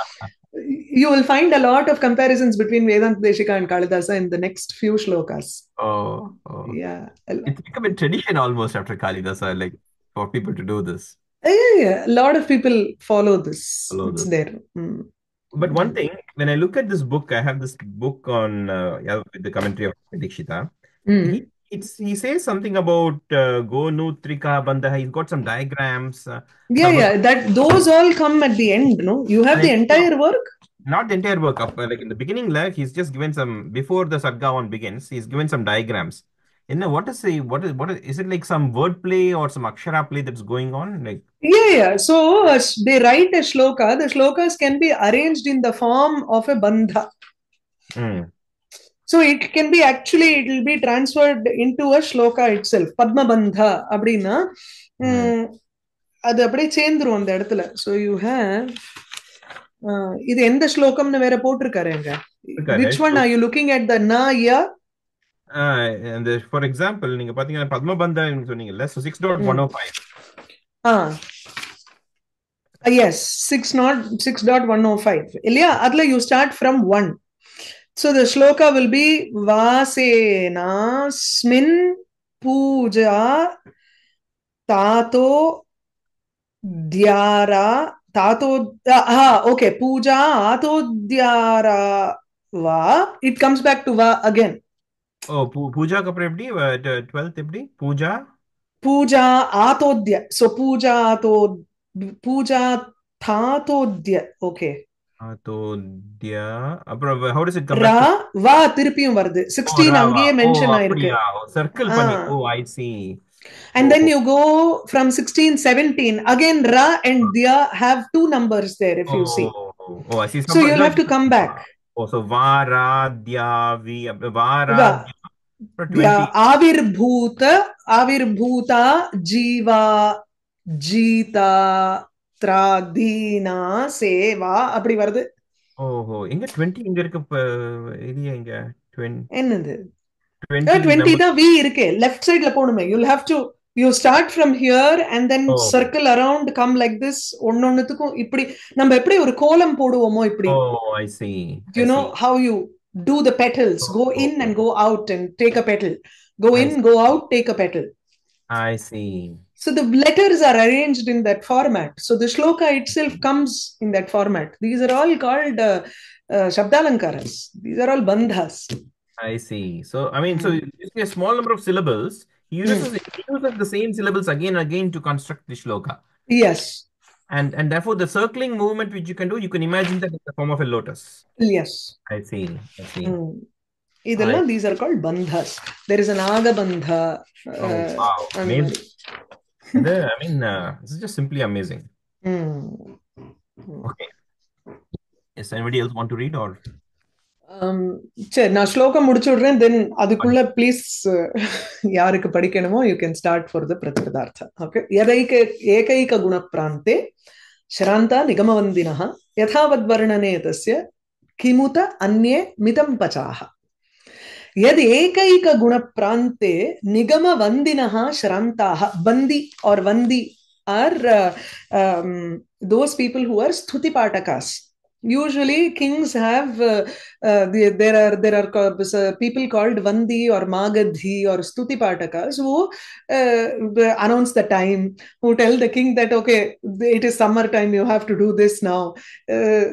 you will find a lot of comparisons between Vedanta Deshika and Kalidasa in the next few shlokas. Oh, oh. Yeah. It's become a tradition almost after Kalidasa, like for people to do this. Yeah, yeah. A lot of people follow this. Follow it's this. there. Mm. But one thing, when I look at this book, I have this book on uh, yeah, with the commentary of Dikshita. Mm. He it's he says something about uh, Go Mutrika Bandha. He's got some diagrams. Uh, Yeah, yeah. That those all come at the end, no? You have the entire work? not the entire work. Up, like in the beginning, like he's just given some before the Sarga one begins. He's given some diagrams. You know what is the what is what is, is it like some word play or some akshara play that's going on? Like Yeah, yeah. So uh, they write a shloka. The shlokas can be arranged in the form of a bandha. Mm. So it can be actually, it will be transferred into a shloka itself. Padma bandha, abrina. அது அப்படியே சேர்ந்துரும் அந்த இடத்துல so you have இது எந்த ஸ்லோகம்னு வேற போட்டிருக்காரு எங்க which one are you looking at the நா யா ஃபார் எக்ஸாம்பிள் நீங்க பாத்தீங்கன்னா பத்மபந்தா சொன்னீங்கல்ல so 6.105 Uh, yes, six not six dot one oh five. Ilya, Adla, you start from one. So the shloka will be Vasena Smin Puja Tato Dhyara Tato ah, okay Puja Ato Dhyara Va. It comes back to Va again. Oh, Puja ka MD twelfth MD puja puja atodya so puja आतोद्य Puja தாத்தோத்ய okay ஆதோத்யா அப்புறம் how does it come raw back to வா திருப்பியும் வருது ஓ, sixteen ராவா. அங்கேயே ஓ, mention ஆயிருக்கு அப்படியா circle பண்ணி ஆ. Oh I see And then Oh. you go from 16, 17. Again, Ra and Dia have two numbers there, if you see. Oh, oh, oh, I see. So you'll have to come back. Oh, so Varadya, vi, Va. Varadya. For 20. Yeah, Avirbhuta, Avirbhuta, Jiva, Jita, Tradina, Seva, அப்படி வருது. ஓஹோ. எங்க 20 இங்க இருக்கு இப்ப? இது எங்க 20 என்னது? 20 டுவெண்ட்டி தான் வி இருக்கே. லெஃப்ட் சைட்ல போகணுமே. You'll have to you start from here and then. Circle around come like this ஒன்னொன்னுத்துக்கும் இப்படி நம்ம எப்படி ஒரு கோலம் போடுவோமோ இப்படி. Oh, I see. I you know see. how you do the petals? Go Oh, in and go out and take a petal. Go I in see. go out take a petal. I see. So the letters are arranged in that format. So the shloka itself comes in that format. These are all called uh, uh, shabdalankaras. These are all bandhas. I see. So I mean, so hmm. a small number of syllables. He hmm. uses, he uses the same syllables again and again to construct the shloka. Yes. And and therefore the circling movement which you can do, you can imagine that in the form of a lotus. Yes. I see. I see. Mm. bandhas. there is an called ಬಂಧಸ್ there is an ಆಗಬಂಧ Oh, uh, wow. அந்த Amazing. மாதிரி. The- I mean, uh, this is just simply amazing. Mm. Okay. Does anybody else want to read or? Um, சரி நான் ஸ்லோகம் முடிச்சு விடுறேன் தென் அதுக்குள்ள please யாருக்கு படிக்கணுமோ you can start for the பிரதிபதார்த்த okay எதைக ஏகைக குணப்பிராந்தே श्रान्ता निगमवन्दिनः यथावद्वर्णने तस्य किमुत अन्ये मितं पचाः यदैकैक निगम वंदिन श्रांता बंदी और वंदी are those people who are स्तुति पाठकास kings kings have uh, uh, the, there are there are uh, people called vandi or magadhi or stuti patakas who uh, announce the time who tell the king that okay it is summer time you have to do this now. Uh,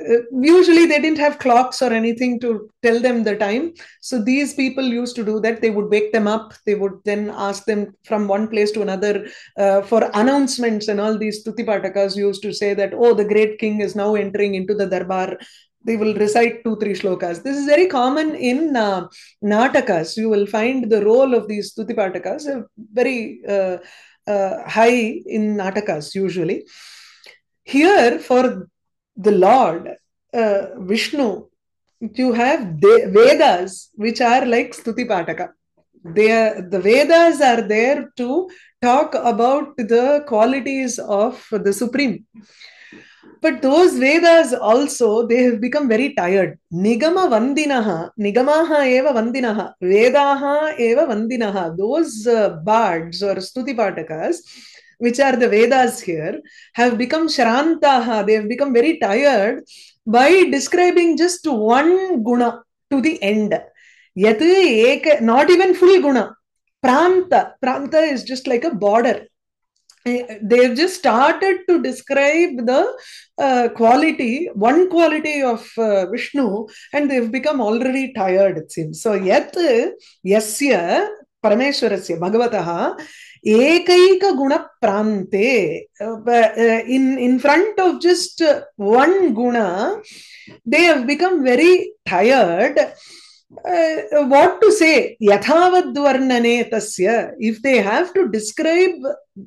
usually they didn't have clocks or anything to tell them the time. So these people used to do that. They would wake them up. They would then ask them from one place to another uh, for announcements and all these stuti patakas used to say that oh the great king is now entering into the darbar they will recite two three shlokas. This is very common in uh, natakas. You will find the role of these stuti patakas very uh, uh, high in natakas usually. Here for the lord uh, vishnu you have the vedas which are like stuti pataka they are, the vedas are there to talk about the qualities of the supreme but those vedas also they have become very tired. Nigama vandinaha nigamaha eva vandinaha vedaha eva vandinaha. Those uh, bards or stuti patakas which are the vedas here have become shrantaha. They have become very tired by describing just one guna to the end. Eka not even full guna. Pranta. Pranta is just like a border they've just started to describe the uh, quality, one quality of uh, Vishnu, and they've become already tired, it seems. So, yet, yasya parameshwarasya bhagavataha ekaika guna prante uh, in, in front of just one guna, they have Uh, what to say yathavadvarnane tasya if they have to describe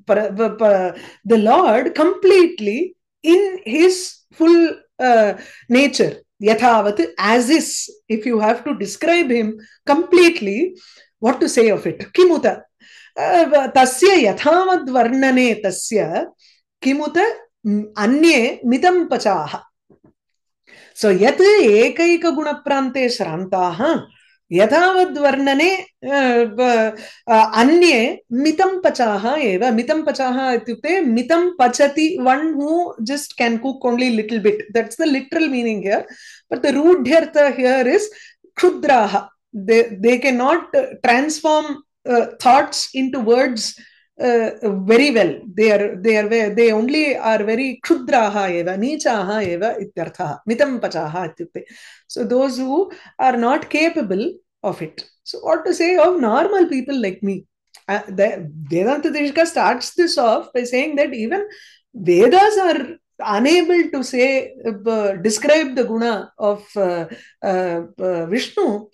the lord completely in his full uh, nature yathavat as is if you have to describe him completely what to say of it kimuta uh, tasya yathavadvarnane tasya kimuta अन्ये मितं पचाः सो यत् एकैकगुणप्रान्ते श्रान्ताः यथावद्वर्णने अन्ये मितं पचाः एव। मितं पचाः इत्युक्ते मितं पचति one who just can cook only little bit that's the literal meaning here but the रूढ्यर्थ here is क्षुद्राः they they can not transform thoughts into words uh, very well. They are they are they only are very kshudraha eva nichaha eva ityartha mitam pachaha ityukte. So those who are not capable of it. So what to say of normal people like me? Uh, the vedanta deshika starts this off by saying that even vedas are unable to say uh, describe the guna of vishnu.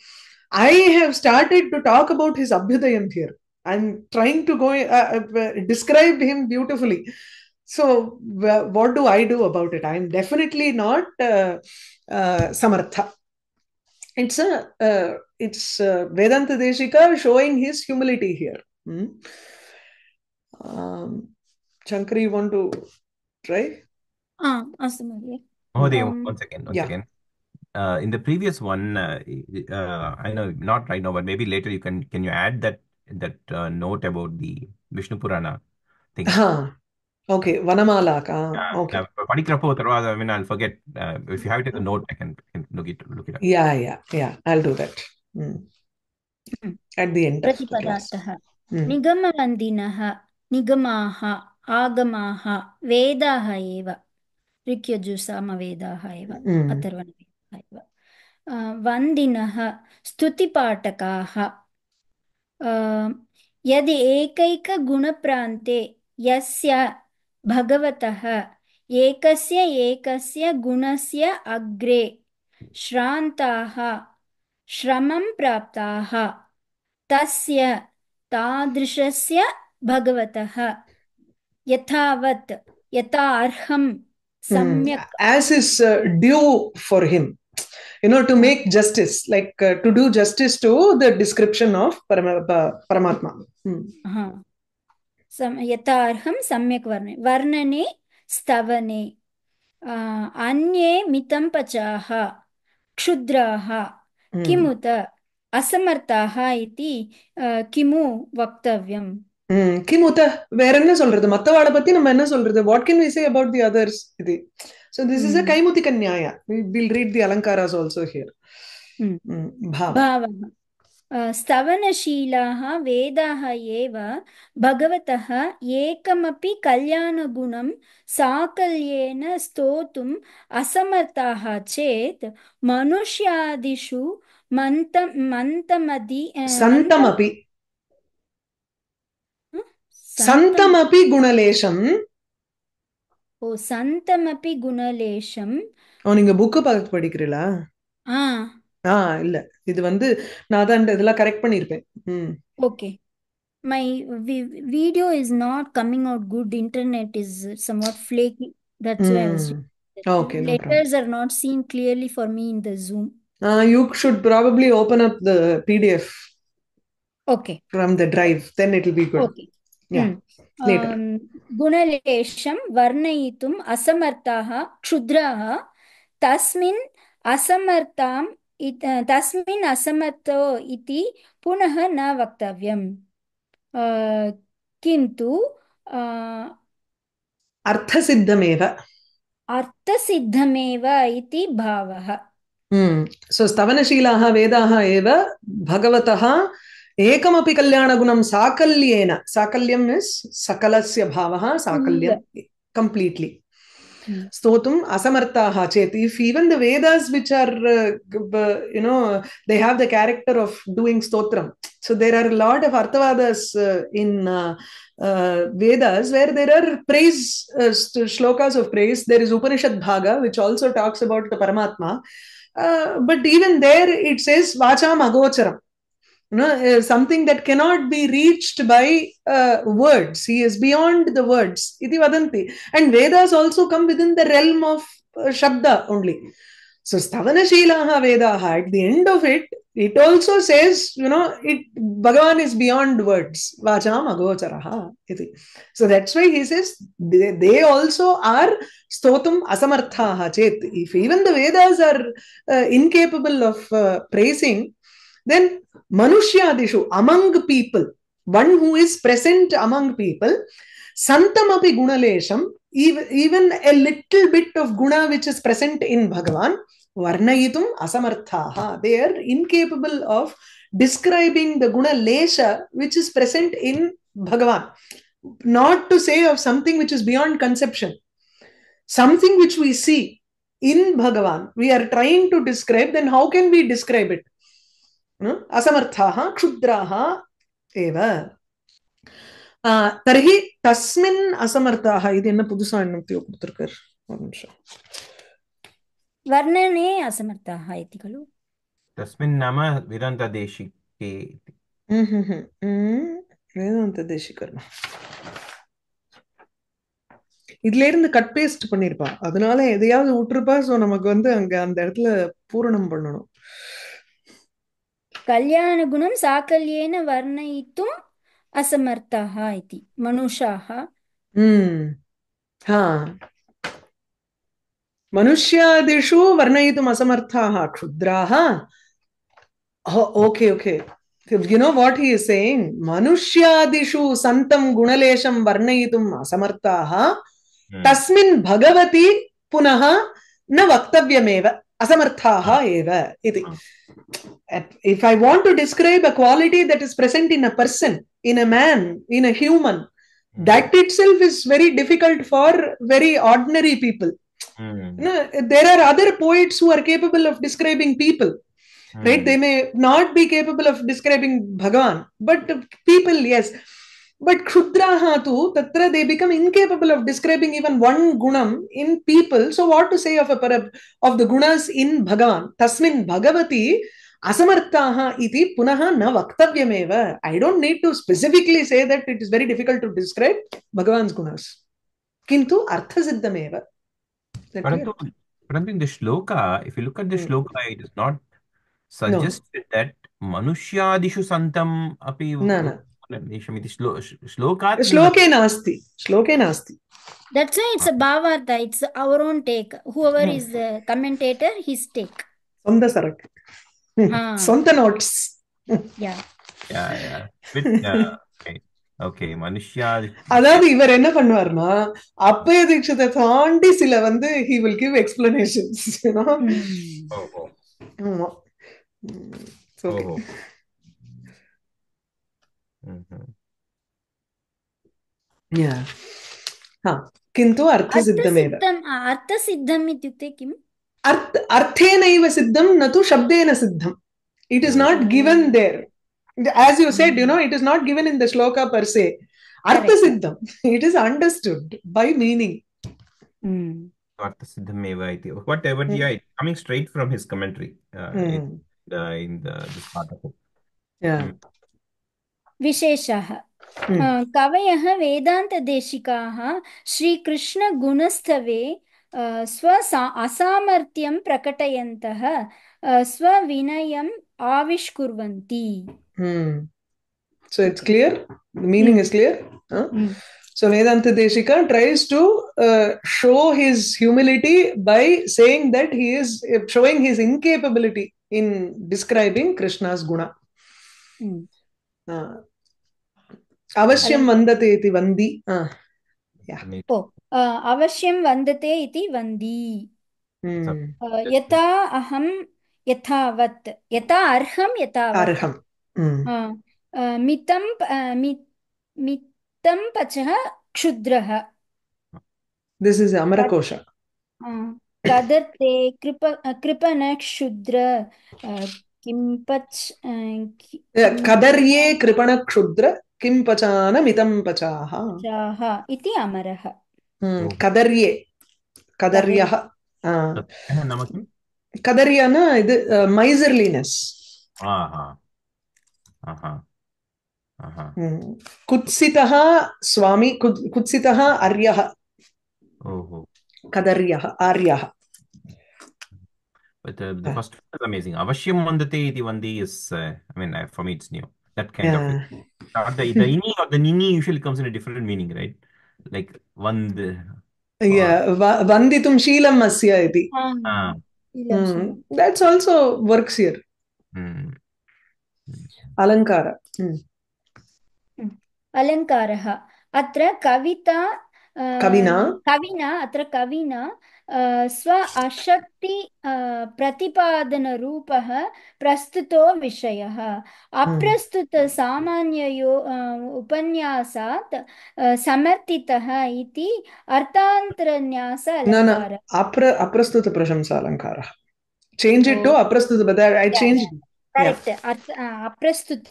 I have started to talk about his abhyudayam here I'm trying to go uh, uh describe him beautifully. So what do I do about it? I'm definitely not uh, uh, samartha. It's a uh, it's uh, Vedanta Deshika showing his humility here. Hmm? Um, Chankari, you want to try? Ah, awesome. Mahodaya, um, once again, once yeah. again. Uh, in the previous one, uh, uh, I know not right now, but maybe later you can can you add that that uh, note about the Vishnu Purana thing. Huh. Okay, Vanamalaka. Uh, okay. I mean, I'll forget. Uh, if you have it in the note, I can, I can look, it, look it up. Yeah, yeah, yeah. I'll do that. Mm. At the end. प्रतिपदातः निगमवन्दिनः निगमाः आगमाः वेदाः एव ऋक्यजु सामवेदाः एव अथर्वणवेदाः एव वन्दिनः स्तुतिपाठकाः यदि एकैकगुणप्रान्ते यस्य भगवतः एकस्य एकस्य गुणस्य अग्रे श्रान्ताः श्रमं प्राप्ताः तस्य तादृशस्य भगवतः यथावत् यथा अर्हं Hmm. सम्यक् is uh, due for him you know to make justice like uh, to do justice to the description of Parama, pa- paramatma Hmm. हा सम यथा अर्हं सम्यक् वर्णे वर्णने स्तवने अन्ये मितं पचाः क्षुद्राः Hmm. किमुत असमर्थाः इति किमु वक्तव्यम् கிமுத்த வேற என்ன சொல்றது மத்தவாளை பத்தி நம்ம என்ன சொல்றது what can we say about the others இது so this is a Hmm. kaimutika nyaya we will read the alankaras also here Hmm. mm, bhava भावः आ, स्तवनशीलाः वेदाः एव भगवतः एकमपि कल्याणगुणं साकल्येन स्तोतुम् असमर्थाः चेत् मनुष्यादिषु मन्तं मन्तमदि आ, मन्तं santamapi सन्तं santamapi gunalesham ओ सन्तमपि गुणलेशं ஓ நீங்க புக்கு பார்த்து படிக்கிறீங்களா ஆ ஆ இல்ல இது வந்து நான் தான் இந்த இதெல்லாம் கரெக்ட் பண்ணிருப்பேன் ம் okay my vi- video is not coming out good internet is somewhat flaky that's why I was ம் okay no problem letters are not seen clearly for me in the Zoom Uh, you should probably open up the PDF okay from the drive, then it will be Hmm. Um, गुणलेशं वर्णयितुम् असमर्थाः क्षुद्राः तस्मिन् असमर्थां तस्मिन् असमर्थो इति पुनः न वक्तव्यं किन्तु अर्थसिद्धमेव। अर्थसिद्धमेव इति भावः। hmm. सो स्तवनशीलाः वेदाः एव भगवतः एकमपि कल्याणगुणं साकल्येन साकल्यम मीन्स् सकलस्य भावः साकल्यं mm-hmm. Completely mm-hmm. स्तोतुम् असमर्थाः चेत् if even the Vedas which are you know they have the character of doing Stotram so there are lot of अर्थवादस् in Vedas where there are praise shlokas of praise there is Upanishad भाग which also talks about the परमात्मा but even there it's is वाचाम् अगोचरम् Know, uh, something that cannot be reached by uh, words. He is beyond the words. Iti vadanti. And Vedas also come within the realm of uh, Shabda only. So Stavana Shilaha Vedaha, at the end of it, it also says, you know, it Bhagavan is beyond words. Vacham agocharaha. So that's why he says they, they also are stotum asamarthaha chet. If even the Vedas are uh, incapable of uh, praising, then Manushyadishu, among people, one who is present among people, Santamapi Gunalesham, even, a little bit of guna which is present in Bhagavan, Varnayitum Asamarthaha. They are incapable of describing the guna lesha which is present in Bhagavan. Not to say of something which is beyond conception. Something which we see in Bhagavan, we are trying to describe, then how can we describe it? न? असमर्थाः क्षुद्राः एव आ, तर्हि तस्मिन् असमर्थाः இது என்ன புதுசா என்னத்தையோ கொடுத்திருக்கார் ஒரு நிமிஷம் वर्णने असमर्थाः इति खलु तस्मिन् नाम विदन्तदेशिके इति। ம்ஹும்ஹும். ம். வேதாந்த தேசிகர்மா இதுல இருந்து கட் பேஸ்ட் பண்ணிருப்பா அதனால எதையாவது விட்டுருப்பா சோ நமக்கு வந்து அங்க அந்த இடத்துல பூரணம் பண்ணணும் कल्याणगुणं साकल्येन वर्णयितुम् असमर्थाः इति मनुष्याः ம் हा। मनुष्यादिषु वर्णयितुम् असमर्थाः क्षुद्राः। Okay okay know what he is saying? मनुष्यादिषु सन्तं गुणलेशं वर्णयितुम् असमर्थाः। Hmm. तस्मिन् भगवति पुनः न वक्तव्यमेव। asamarthaha eva iti if i want to describe a quality that is present in a person in a man in a human hmm. that itself is very difficult for very ordinary people. Hmm. There are other poets who are capable of describing people right? Hmm. They may not be capable of describing bhagavan but people yes. But Kshudraha tu, tatra they become incapable of describing even one gunam in people. So what to say of a para- of the gunas in Bhagavan? Tasmin Bhagavati asamarthaha iti punaha na vaktavyameva. I don't need to specifically say that it is very difficult to describe Bhagavan's gunas. Kintu arthasiddhameva. Is that clear? Parantu, Parantu in the shloka, if you look at the Hmm. shloka, it is not suggested that Manushyadishu Santam api No, no. Nisham iti shlo- shlokat श्लोके नास्ति श्लोके नास्ति That's why it's a bhavartha. It's our own take. Whoever Hmm. is the commentator, his take. சொந்த சரக்கு Ah. சொந்த notes Yeah. Yeah, yeah. Bit, uh, okay. Okay, Manushyadishu. அதாவது இவர் என்ன பண்ணுவார்னா அப்பய தீட்சத்தை தாண்டி சில வந்து he will give explanations you know Hmm. Oh, oh. ஆமா مهم. या किन्तु अर्थसिद्धमेव अर्थसिद्धम् इत्युक्ते किम् अर्थ अर्थेनैव सिद्धं न तु शब्देन सिद्धम् it is not given there as you said you know it is not given in the shloka per se अर्थसिद्धम् it is understood by meaning अर्थसिद्धमेव इति whatever yeah it coming straight from his commentary in the, in the विशेषः Hmm. अ, कवयः वेदान्तदेशिकाः श्रीकृष्णगुणस्तवे अ, स्वसा असामर्थ्यं प्रकटयन्तः स्वविनयम् आविष्कुर्वन्ति Hmm. So it's clear. The meaning Hmm. is clear. Huh? Hmm. So Vedanta Deshika tries to uh, show his humility by saying that he is uh, showing his incapability in describing Krishna's guna. Hmm. Uh, अवश्यं वन्दते इति वन्दी। ओ अवश्यं वन्दते इति वन्दी। यथा अहं यथावत् यथा अर्हं यथावत्। मितं मितं पचः क्षुद्रः। This is Amarakosha. कृप किं पच् कदर्ये किं पचानमिदं पचाः पचाः इति अमरः कदर्ये कदर्यः कदर्यन इद् मैसर्लिनेस् कुत्सितः स्वामी कुत् कुत्सितः अर्यः कदर्यः आर्यः But uh, the first is amazing. Avashyam Vandate Iti Vandi is, uh, I mean, uh, for me it's new. that kind of Yeah. not the the ini or the nini usually comes in a different meaning right like vand Yeah, वा- वन्दितुं शीलम् अस्य इति ah शीलं शीलं that's also works here hmm. अलङ्कार अलङ्कारः अत्र कविता अ, कविना? कविना अत्र कविना स्व अशक्ति प्रतिपादनरूपः प्रस्तुतो विषयः। हम्म। अप्रस्तुतसामान्ययो उपन्यासात् समर्थितः इति अर्थान्तरन्यास अप्र अप्रस्तुतप्रशंसालङ्कारः change it to aprastut but i, I yeah, changed yeah. correct. Yeah. aprastut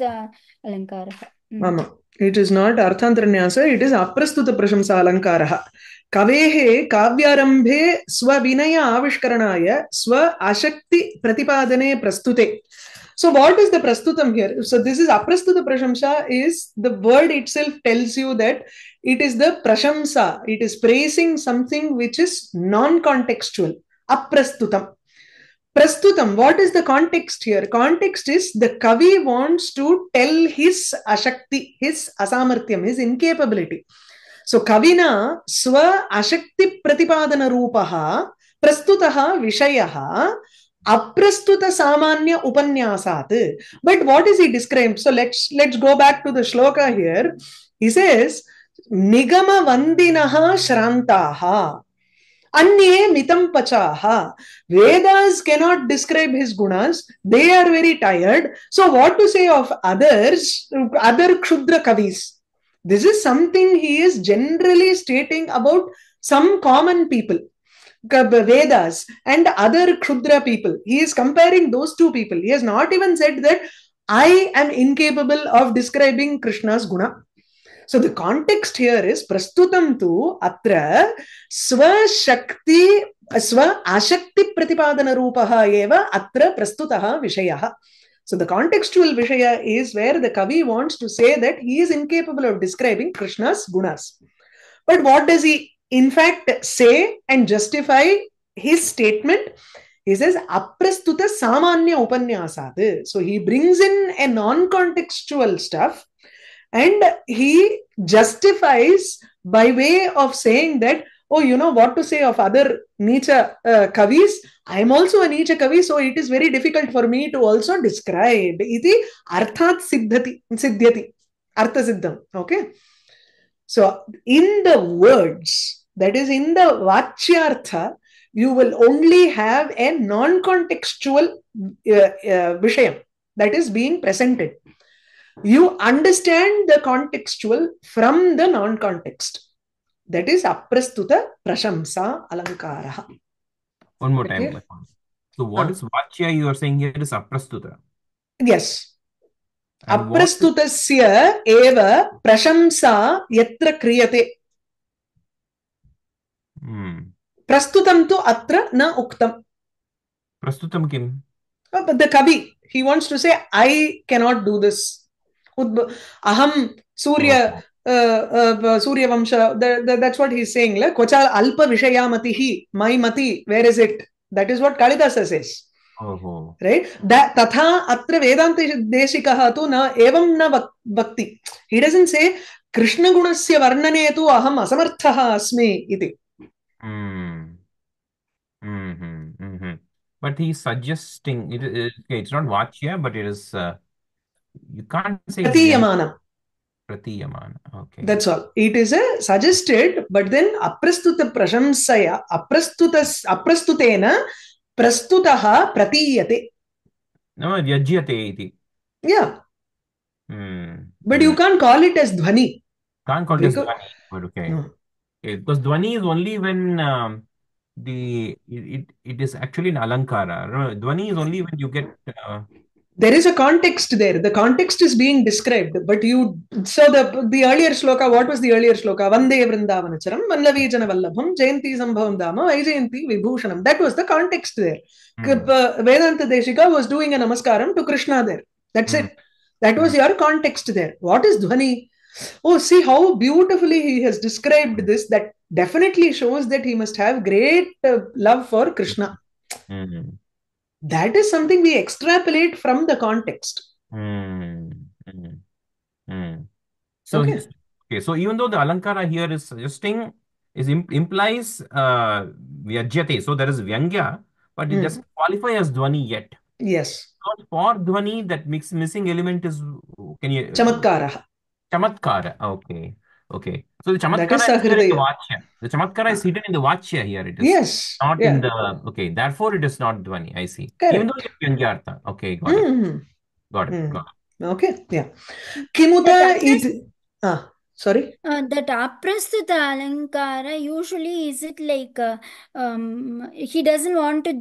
alankara mm. mama it is not अर्थांतरन्यास it is अप्रस्तुत प्रशंसा अलंकार कवे काव्यारंभे स्विनय आविष्करणाय स्व अशक्ति प्रतिपादने प्रस्तुते so what is the प्रस्तुतम here so this is अप्रस्तुत प्रशंसा is the word itself tells you that it is the प्रशंसा it is praising something which is non contextual अप्रस्तुतम Prastutam, what is the context here? Context is the Kavi wants to tell his Ashakti, his Asamartyam, his incapability. So Kavina Swa Ashakti Pratipadana Rupaha Prastutaha Vishayaha Aprastuta Samanya Upanyasat. But what is he described? So let's let's go back to the shloka here. He says, Nigama Vandinaha Shrantaha. Anye mitam pachaha. Vedas cannot describe his gunas. They are very tired. So, what to say of others, other Kshudra Kavis? This is something he is generally stating about some common people, Vedas and other Kshudra people. He is comparing those two people. He has not even said that I am incapable of describing Krishna's guna. So the context here is prastutam tu atra swashakti swa ashakti pratipadana rupaha eva atra prastutaha vishayaha. So the contextual vishaya is where the Kavi wants to say that he is incapable of describing Krishna's gunas. But what does he in fact say and justify his statement? He says aprastuta samanya upanyasat. So he brings in a non-contextual stuff and he justifies by way of saying that oh you know what to say of other nicha uh, kavis? I am also a nicha kavi so it is very difficult for me to also describe. Iti arthat siddhati siddhyati artha siddham okay? So in the words that is in the vachyartha you will only have a non-contextual uh, uh, vishayam that is being presented you understand the contextual from the non-context. That is aprastuta prashamsa alankara. One more time. Okay. So what Ah. is Vachya you are saying here is aprastuta. Yes. And what is- Aprastutasya eva prashamsa yatra kriyate. Hmm. Prastutam tu atra na uktam. Prastutam kim? Uh, But the Kavi, he wants to say, I cannot do this. उद्ब अहम सूर्य Suryavansh that's what he is saying saying क्वचा अल्प अल्पविषया he मै मति where is it that is what Kalidasa says right तथा अत्र वेदांत देशिकः तु न एवं न भक्ति ही डजंट से कृष्ण गुणस्य वर्णने तु अहम असमर्थः अस्मि इति। hmm. Hmm, hmm, But he's suggesting it, it, it's not Vachya, but it is uh, you can't say pratiyamana Pratiyamana. Okay. that's all it is a suggested but then aprastuta prashamsaya aprastutas aprastutena prastutah pratiyate no Vyajyate iti. yeah Hmm. but you can't call it as dhvani Can't call it as Because- Dhwani, but okay. No. Okay, because Dhwani is only when um, the it, it is actually an alankara. No, Dhwani is only when you get uh, there is a context there. The context is being described but you so the the earlier shloka what was the earlier shloka? Vande vrindavanacharam vallavijana vallabham jayanti sambhavam dama vaijayanti vibhushanam. That was the context there. Uh, vedanta deshika was doing a namaskaram to krishna there. That's Hmm. it. That was your context there. What is dhvani? Oh see how beautifully he has described this that definitely shows that he must have great uh, love for krishna. Hmm. That is something we extrapolate from the context Hmm. Hmm. Hmm. So Okay. okay, so even though the alankara here is suggesting is im- implies uh vyajyate, so there is vyangya, but it Hmm. doesn't qualify as dhwani yet. yes Because for dhwani, that mix missing element is can you chamatkara chamatkara? Okay, okay. So the That chamatkara is is here in the sahridaya. vachya. The chamatkara is hidden in the vachya here. It is yes not yeah in the okay. Therefore, it is not dhwani. I see. Correct. Even though it is vyangyartha. Okay, got it. Mhm. Got it. Hmm. Got it. okay yeah kimuta But that it ah sorry? Uh, that aprasthuta alankara usually is it like uh, um, he doesn't want to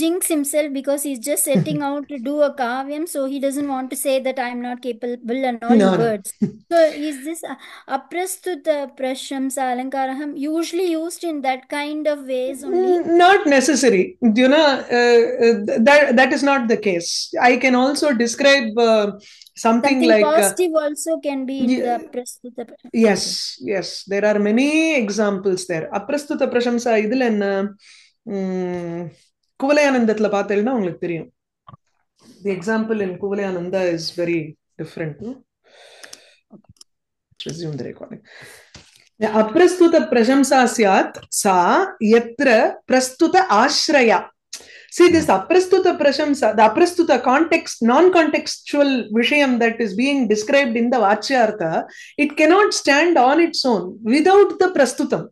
jinx himself because he's just setting out to do a kavyam so he doesn't want to say that i'm not capable and all No, words. So is this uh, aprasthuta prashamsa alankaraham usually used in that kind of ways only? Mm, not necessary. You know uh, uh, that that is not the case. I can also describe uh, something, something like uh, positive also can be in Ye- the aprasthuta pra- yes yes there are many examples there அப்பிரஸ்துத பிரசம்சா இதுல என்ன உம், குவலயானந்தத்துல பார்த்தேன்னா உங்களுக்கு தெரியும் the example in குவலயானந்தா is very different no? resume the recording अप्रस्तुत प्रशंसा स्यात् सा यत्र प्रस्तुत आश्रया See this aprastuta prashamsa, the aprastuta context, non-contextual vishayam that is being described in the Vachyartha, it cannot stand on its own without the prastutam.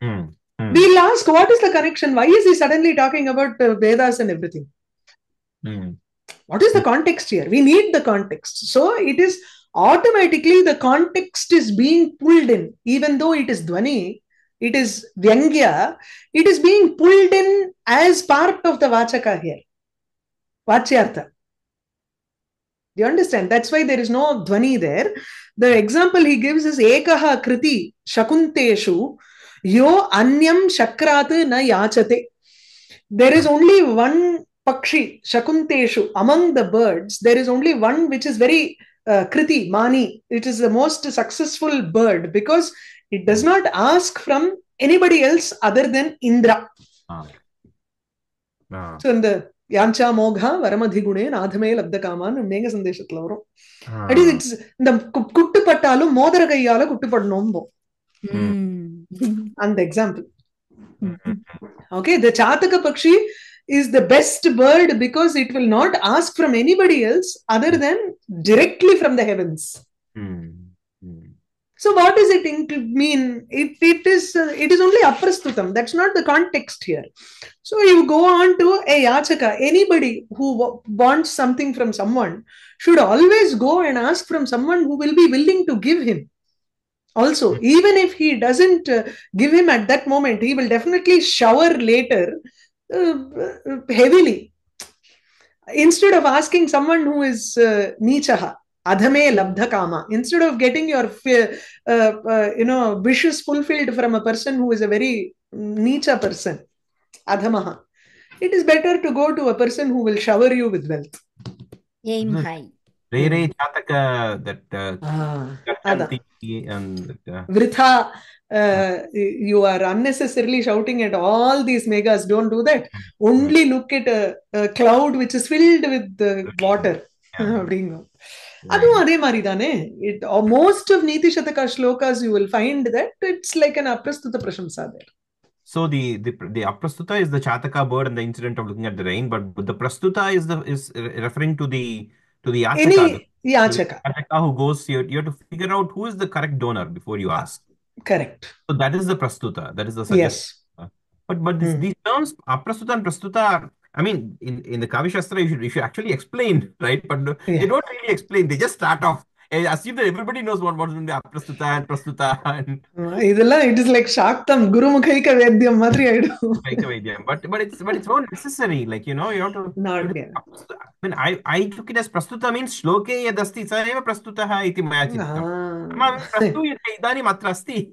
Hmm. Hmm. We'll ask, what is the connection? Why is he suddenly talking about uh, Vedas and everything? Hmm. What is the context here? We need the context. So it is automatically the context is being pulled in, even though it is Dwani, it is Vyangya, it is being pulled in as part of the Vachaka here. Vachyartha. Do you understand? That's why there is no Dwani there. The example he gives is Ekaha Kriti Shakunteshu Yo Anyam Shakrat Na Yachate. There is only one Pakshi, Shakunteshu, among the birds, there is only one which is very uh, Kriti, Mani. It is the most successful bird because it does not ask from anybody else other than Indra so இந்த யாஞ்சா மோகா வரமதி குணே நாதமே லப்த காமான்னு மேக சந்தேஷத்துல வரும் அடி it's இந்த குட்டுப்பட்டாலும் மோதிர கையால குட்டுப்படணும் அந்த example okay the சாத்தக Bakshi is the best bird because it will not ask from anybody else other than directly from the heavens Hmm. Hmm. So, what does it mean? It, it is uh, it is only aprastutam. That's not the context here. So, you go on to a yachaka. Anybody who wants something from someone should always go and ask from someone who will be willing to give him. Also, even if he doesn't uh, give him at that moment, he will definitely shower later uh, uh, heavily. Instead of asking someone who is uh, nichaha, adhame labdha kama, instead of getting your uh, uh, you know wishes fulfilled from a person who is a very nicha person, adhamaha, it is better to go to a person who will shower you with wealth. Aim Hmm. high. Rare Chataka that uh, Ah, and that, uh, Vritha, uh, you are unnecessarily shouting at all these megas. Don't do that. Only look at a, a cloud which is filled with uh, water. yeah. அப்படிங்கும் அதுவும் அதே மாதிரி தானே it most of நீதி சதகா slokas you will find that it's like an அப்ரஸ்துத பிரசம்சா there So the the the aprastuta is the Chataka bird and the incident of looking at the rain, but the prastuta is the is referring to the to the yachaka, any the, the யாச்சகா yachaka who goes you, you have to figure out who is the correct donor before you ask. Correct So that is the prastuta. That is the S suggestion. But but this, Hmm. these terms aprastuta and prastuta are, I mean, in, in the Kavi Shastra, you should, you should actually explain, right? But no, yeah. they don't really explain. They just start off. I assume that everybody knows what what is in the Aprasthuta and Prasthuta. And... Idala, it is like Shaktam, Guru Mukhaika Vedyam, Matri Vedyam. But, but, it's, but it's more necessary. Like, you know, you have to. Not yeah. I mean, I, I took it as Prasthuta means Shloke yadasti sa eva Prasthutaha iti maya chittam. Prastu yada idanim atrasti.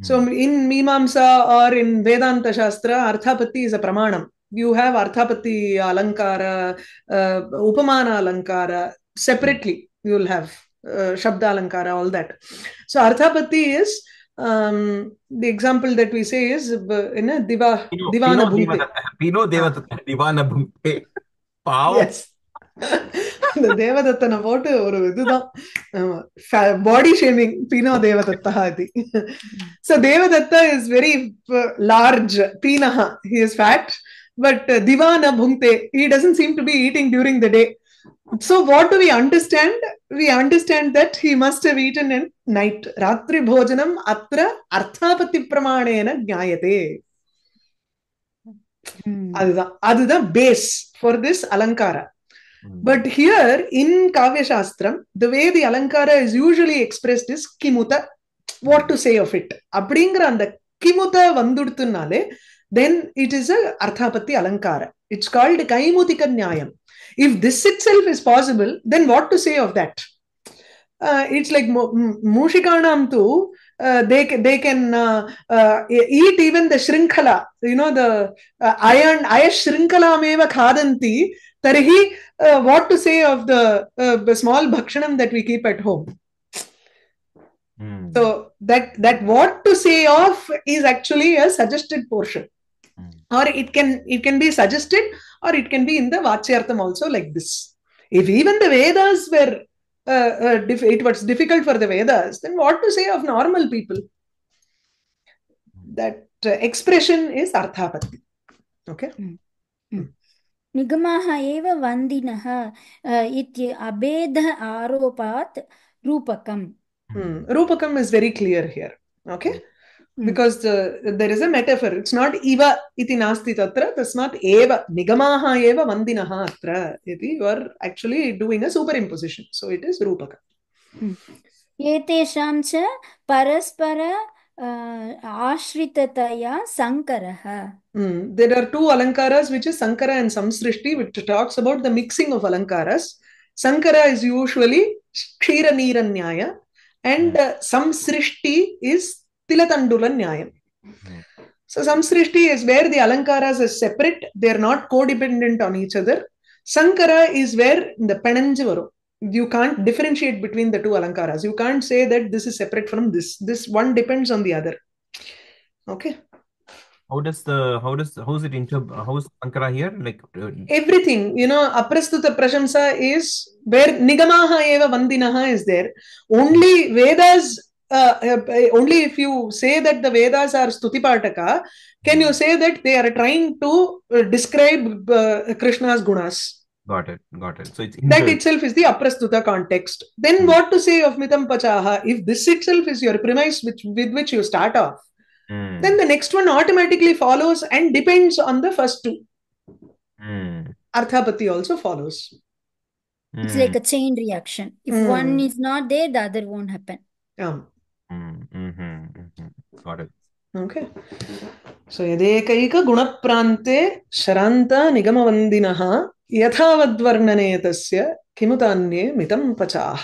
So in Mimamsa or in Vedanta Shastra, Arthapati is a pramanam. You have Arthapati Alankara, uh, Upamana Alankara separately. You will have uh, Shabda Alankara, all that. So Arthapati is um, the example that we say is uh, in a Diva, Pino, Divana Pino. Devadatta. Pino Devadatta. Divana Bhunte. Pav. Yes. அந்த தேவதத்தனை போட்டு ஒரு இதுதான். Body shaming பீனோ தேவதத்தா அது so Devadatta is very large பீனஹா he is fat but திவான புங்தே he doesn't seem to be eating during the day so what do we understand? We understand that he must have eaten in night. Ratri bhojanam atra arthapati pramanena gnayate hmm. அதுதான். அதுதான் base for this அலங்காரா But here in Kavya Shastram, the way the Alankara is usually expressed is kimuta. What to say of it? அப்படிங்கிற அந்த கிமுத வந்துடுத்துனாலே then it is a Arthapati Alankara. It's called Kaimutika Nyayam. If this itself is possible, then what to say of that? Uh, it's like Mushikanam too. Uh, they they can uh, uh, eat even the shrinkala. You know the uh, iron aya shrinkala meva khadanti. Tarhi, uh, what to say of the, uh, the small bhakshanam that we keep at home? Mm. So that that what to say of is actually a suggested portion, Mm. or it can it can be suggested, or it can be in the Vachyartham also like this. If even the Vedas were uh, uh, dif- it was difficult for the Vedas, then what to say of normal people? That uh, expression is Arthapatti. Okay. निगमाः एव वन्दिनः इति अभेद आरोपात् रूपकम् Hmm. Rupakam is very clear here. Okay. Hmm. Because uh, there is a metaphor. It's not iva iti nasti tatra, tasmat eva nigamaha eva vandinaha atra. Iti you are actually doing a superimposition. So it is Rupakam. Hmm. एतेषां च परस्पर ashritataya sankaraha. Mm. There are two alankaras, which is Sankara and Samsrishti, which talks about the mixing of alankaras. Sankara is usually Kshiraniranyaya, and uh, Samsrishti is Tilatandula Nyaya. So Samsrishti is where the alankaras are separate, they are not codependent on each other. Sankara is where the penanji. You can't differentiate between the two alankaras. You can't say that this is separate from this. This one depends on the other. Okay. How does the how does how is it inter how is ankara here? Like uh, everything you know aprastuta prashamsa is where nigamaha eva vandinaha is there only vedas uh, uh, only if you say that the vedas are stutipataka can you say that they are trying to uh, describe uh, krishna's gunas got it, got it. So it's that inter itself is the aprastuta context then Hmm. what to say of mitam pachaha if this itself is your premise which with which you start off Mm. then the next one automatically follows and depends on the first two Mm. arthapati also follows It's Mm. like a chain reaction. If Mm. one is not there, the other won't happen. um, Mm. Mhm, mhm. Got it. Okay. So यदेकैकगुणप्रान्ते श्रान्ता निगमवन्दिनः यथावद्वर्णने तस्य किमुतान्ये मितं पचाः।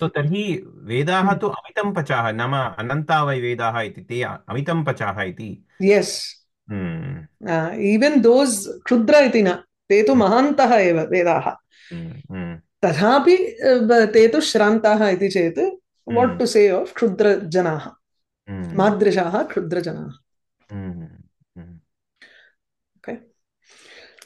तो तर्हि वेदाः हम्म। तु अमितं पचाः नाम अनन्ता वेदाः इति ते अमितं पचाः इति। यस् इवन् दोस् क्षुद्र इति न ते तु हम्म। महान्तः एव वेदाः। हम्म, तथापि ते तु श्रान्ताः इति चेत् वाट् टु से आफ् क्षुद्रजनाः। मादृशाः क्षुद्रजनाः।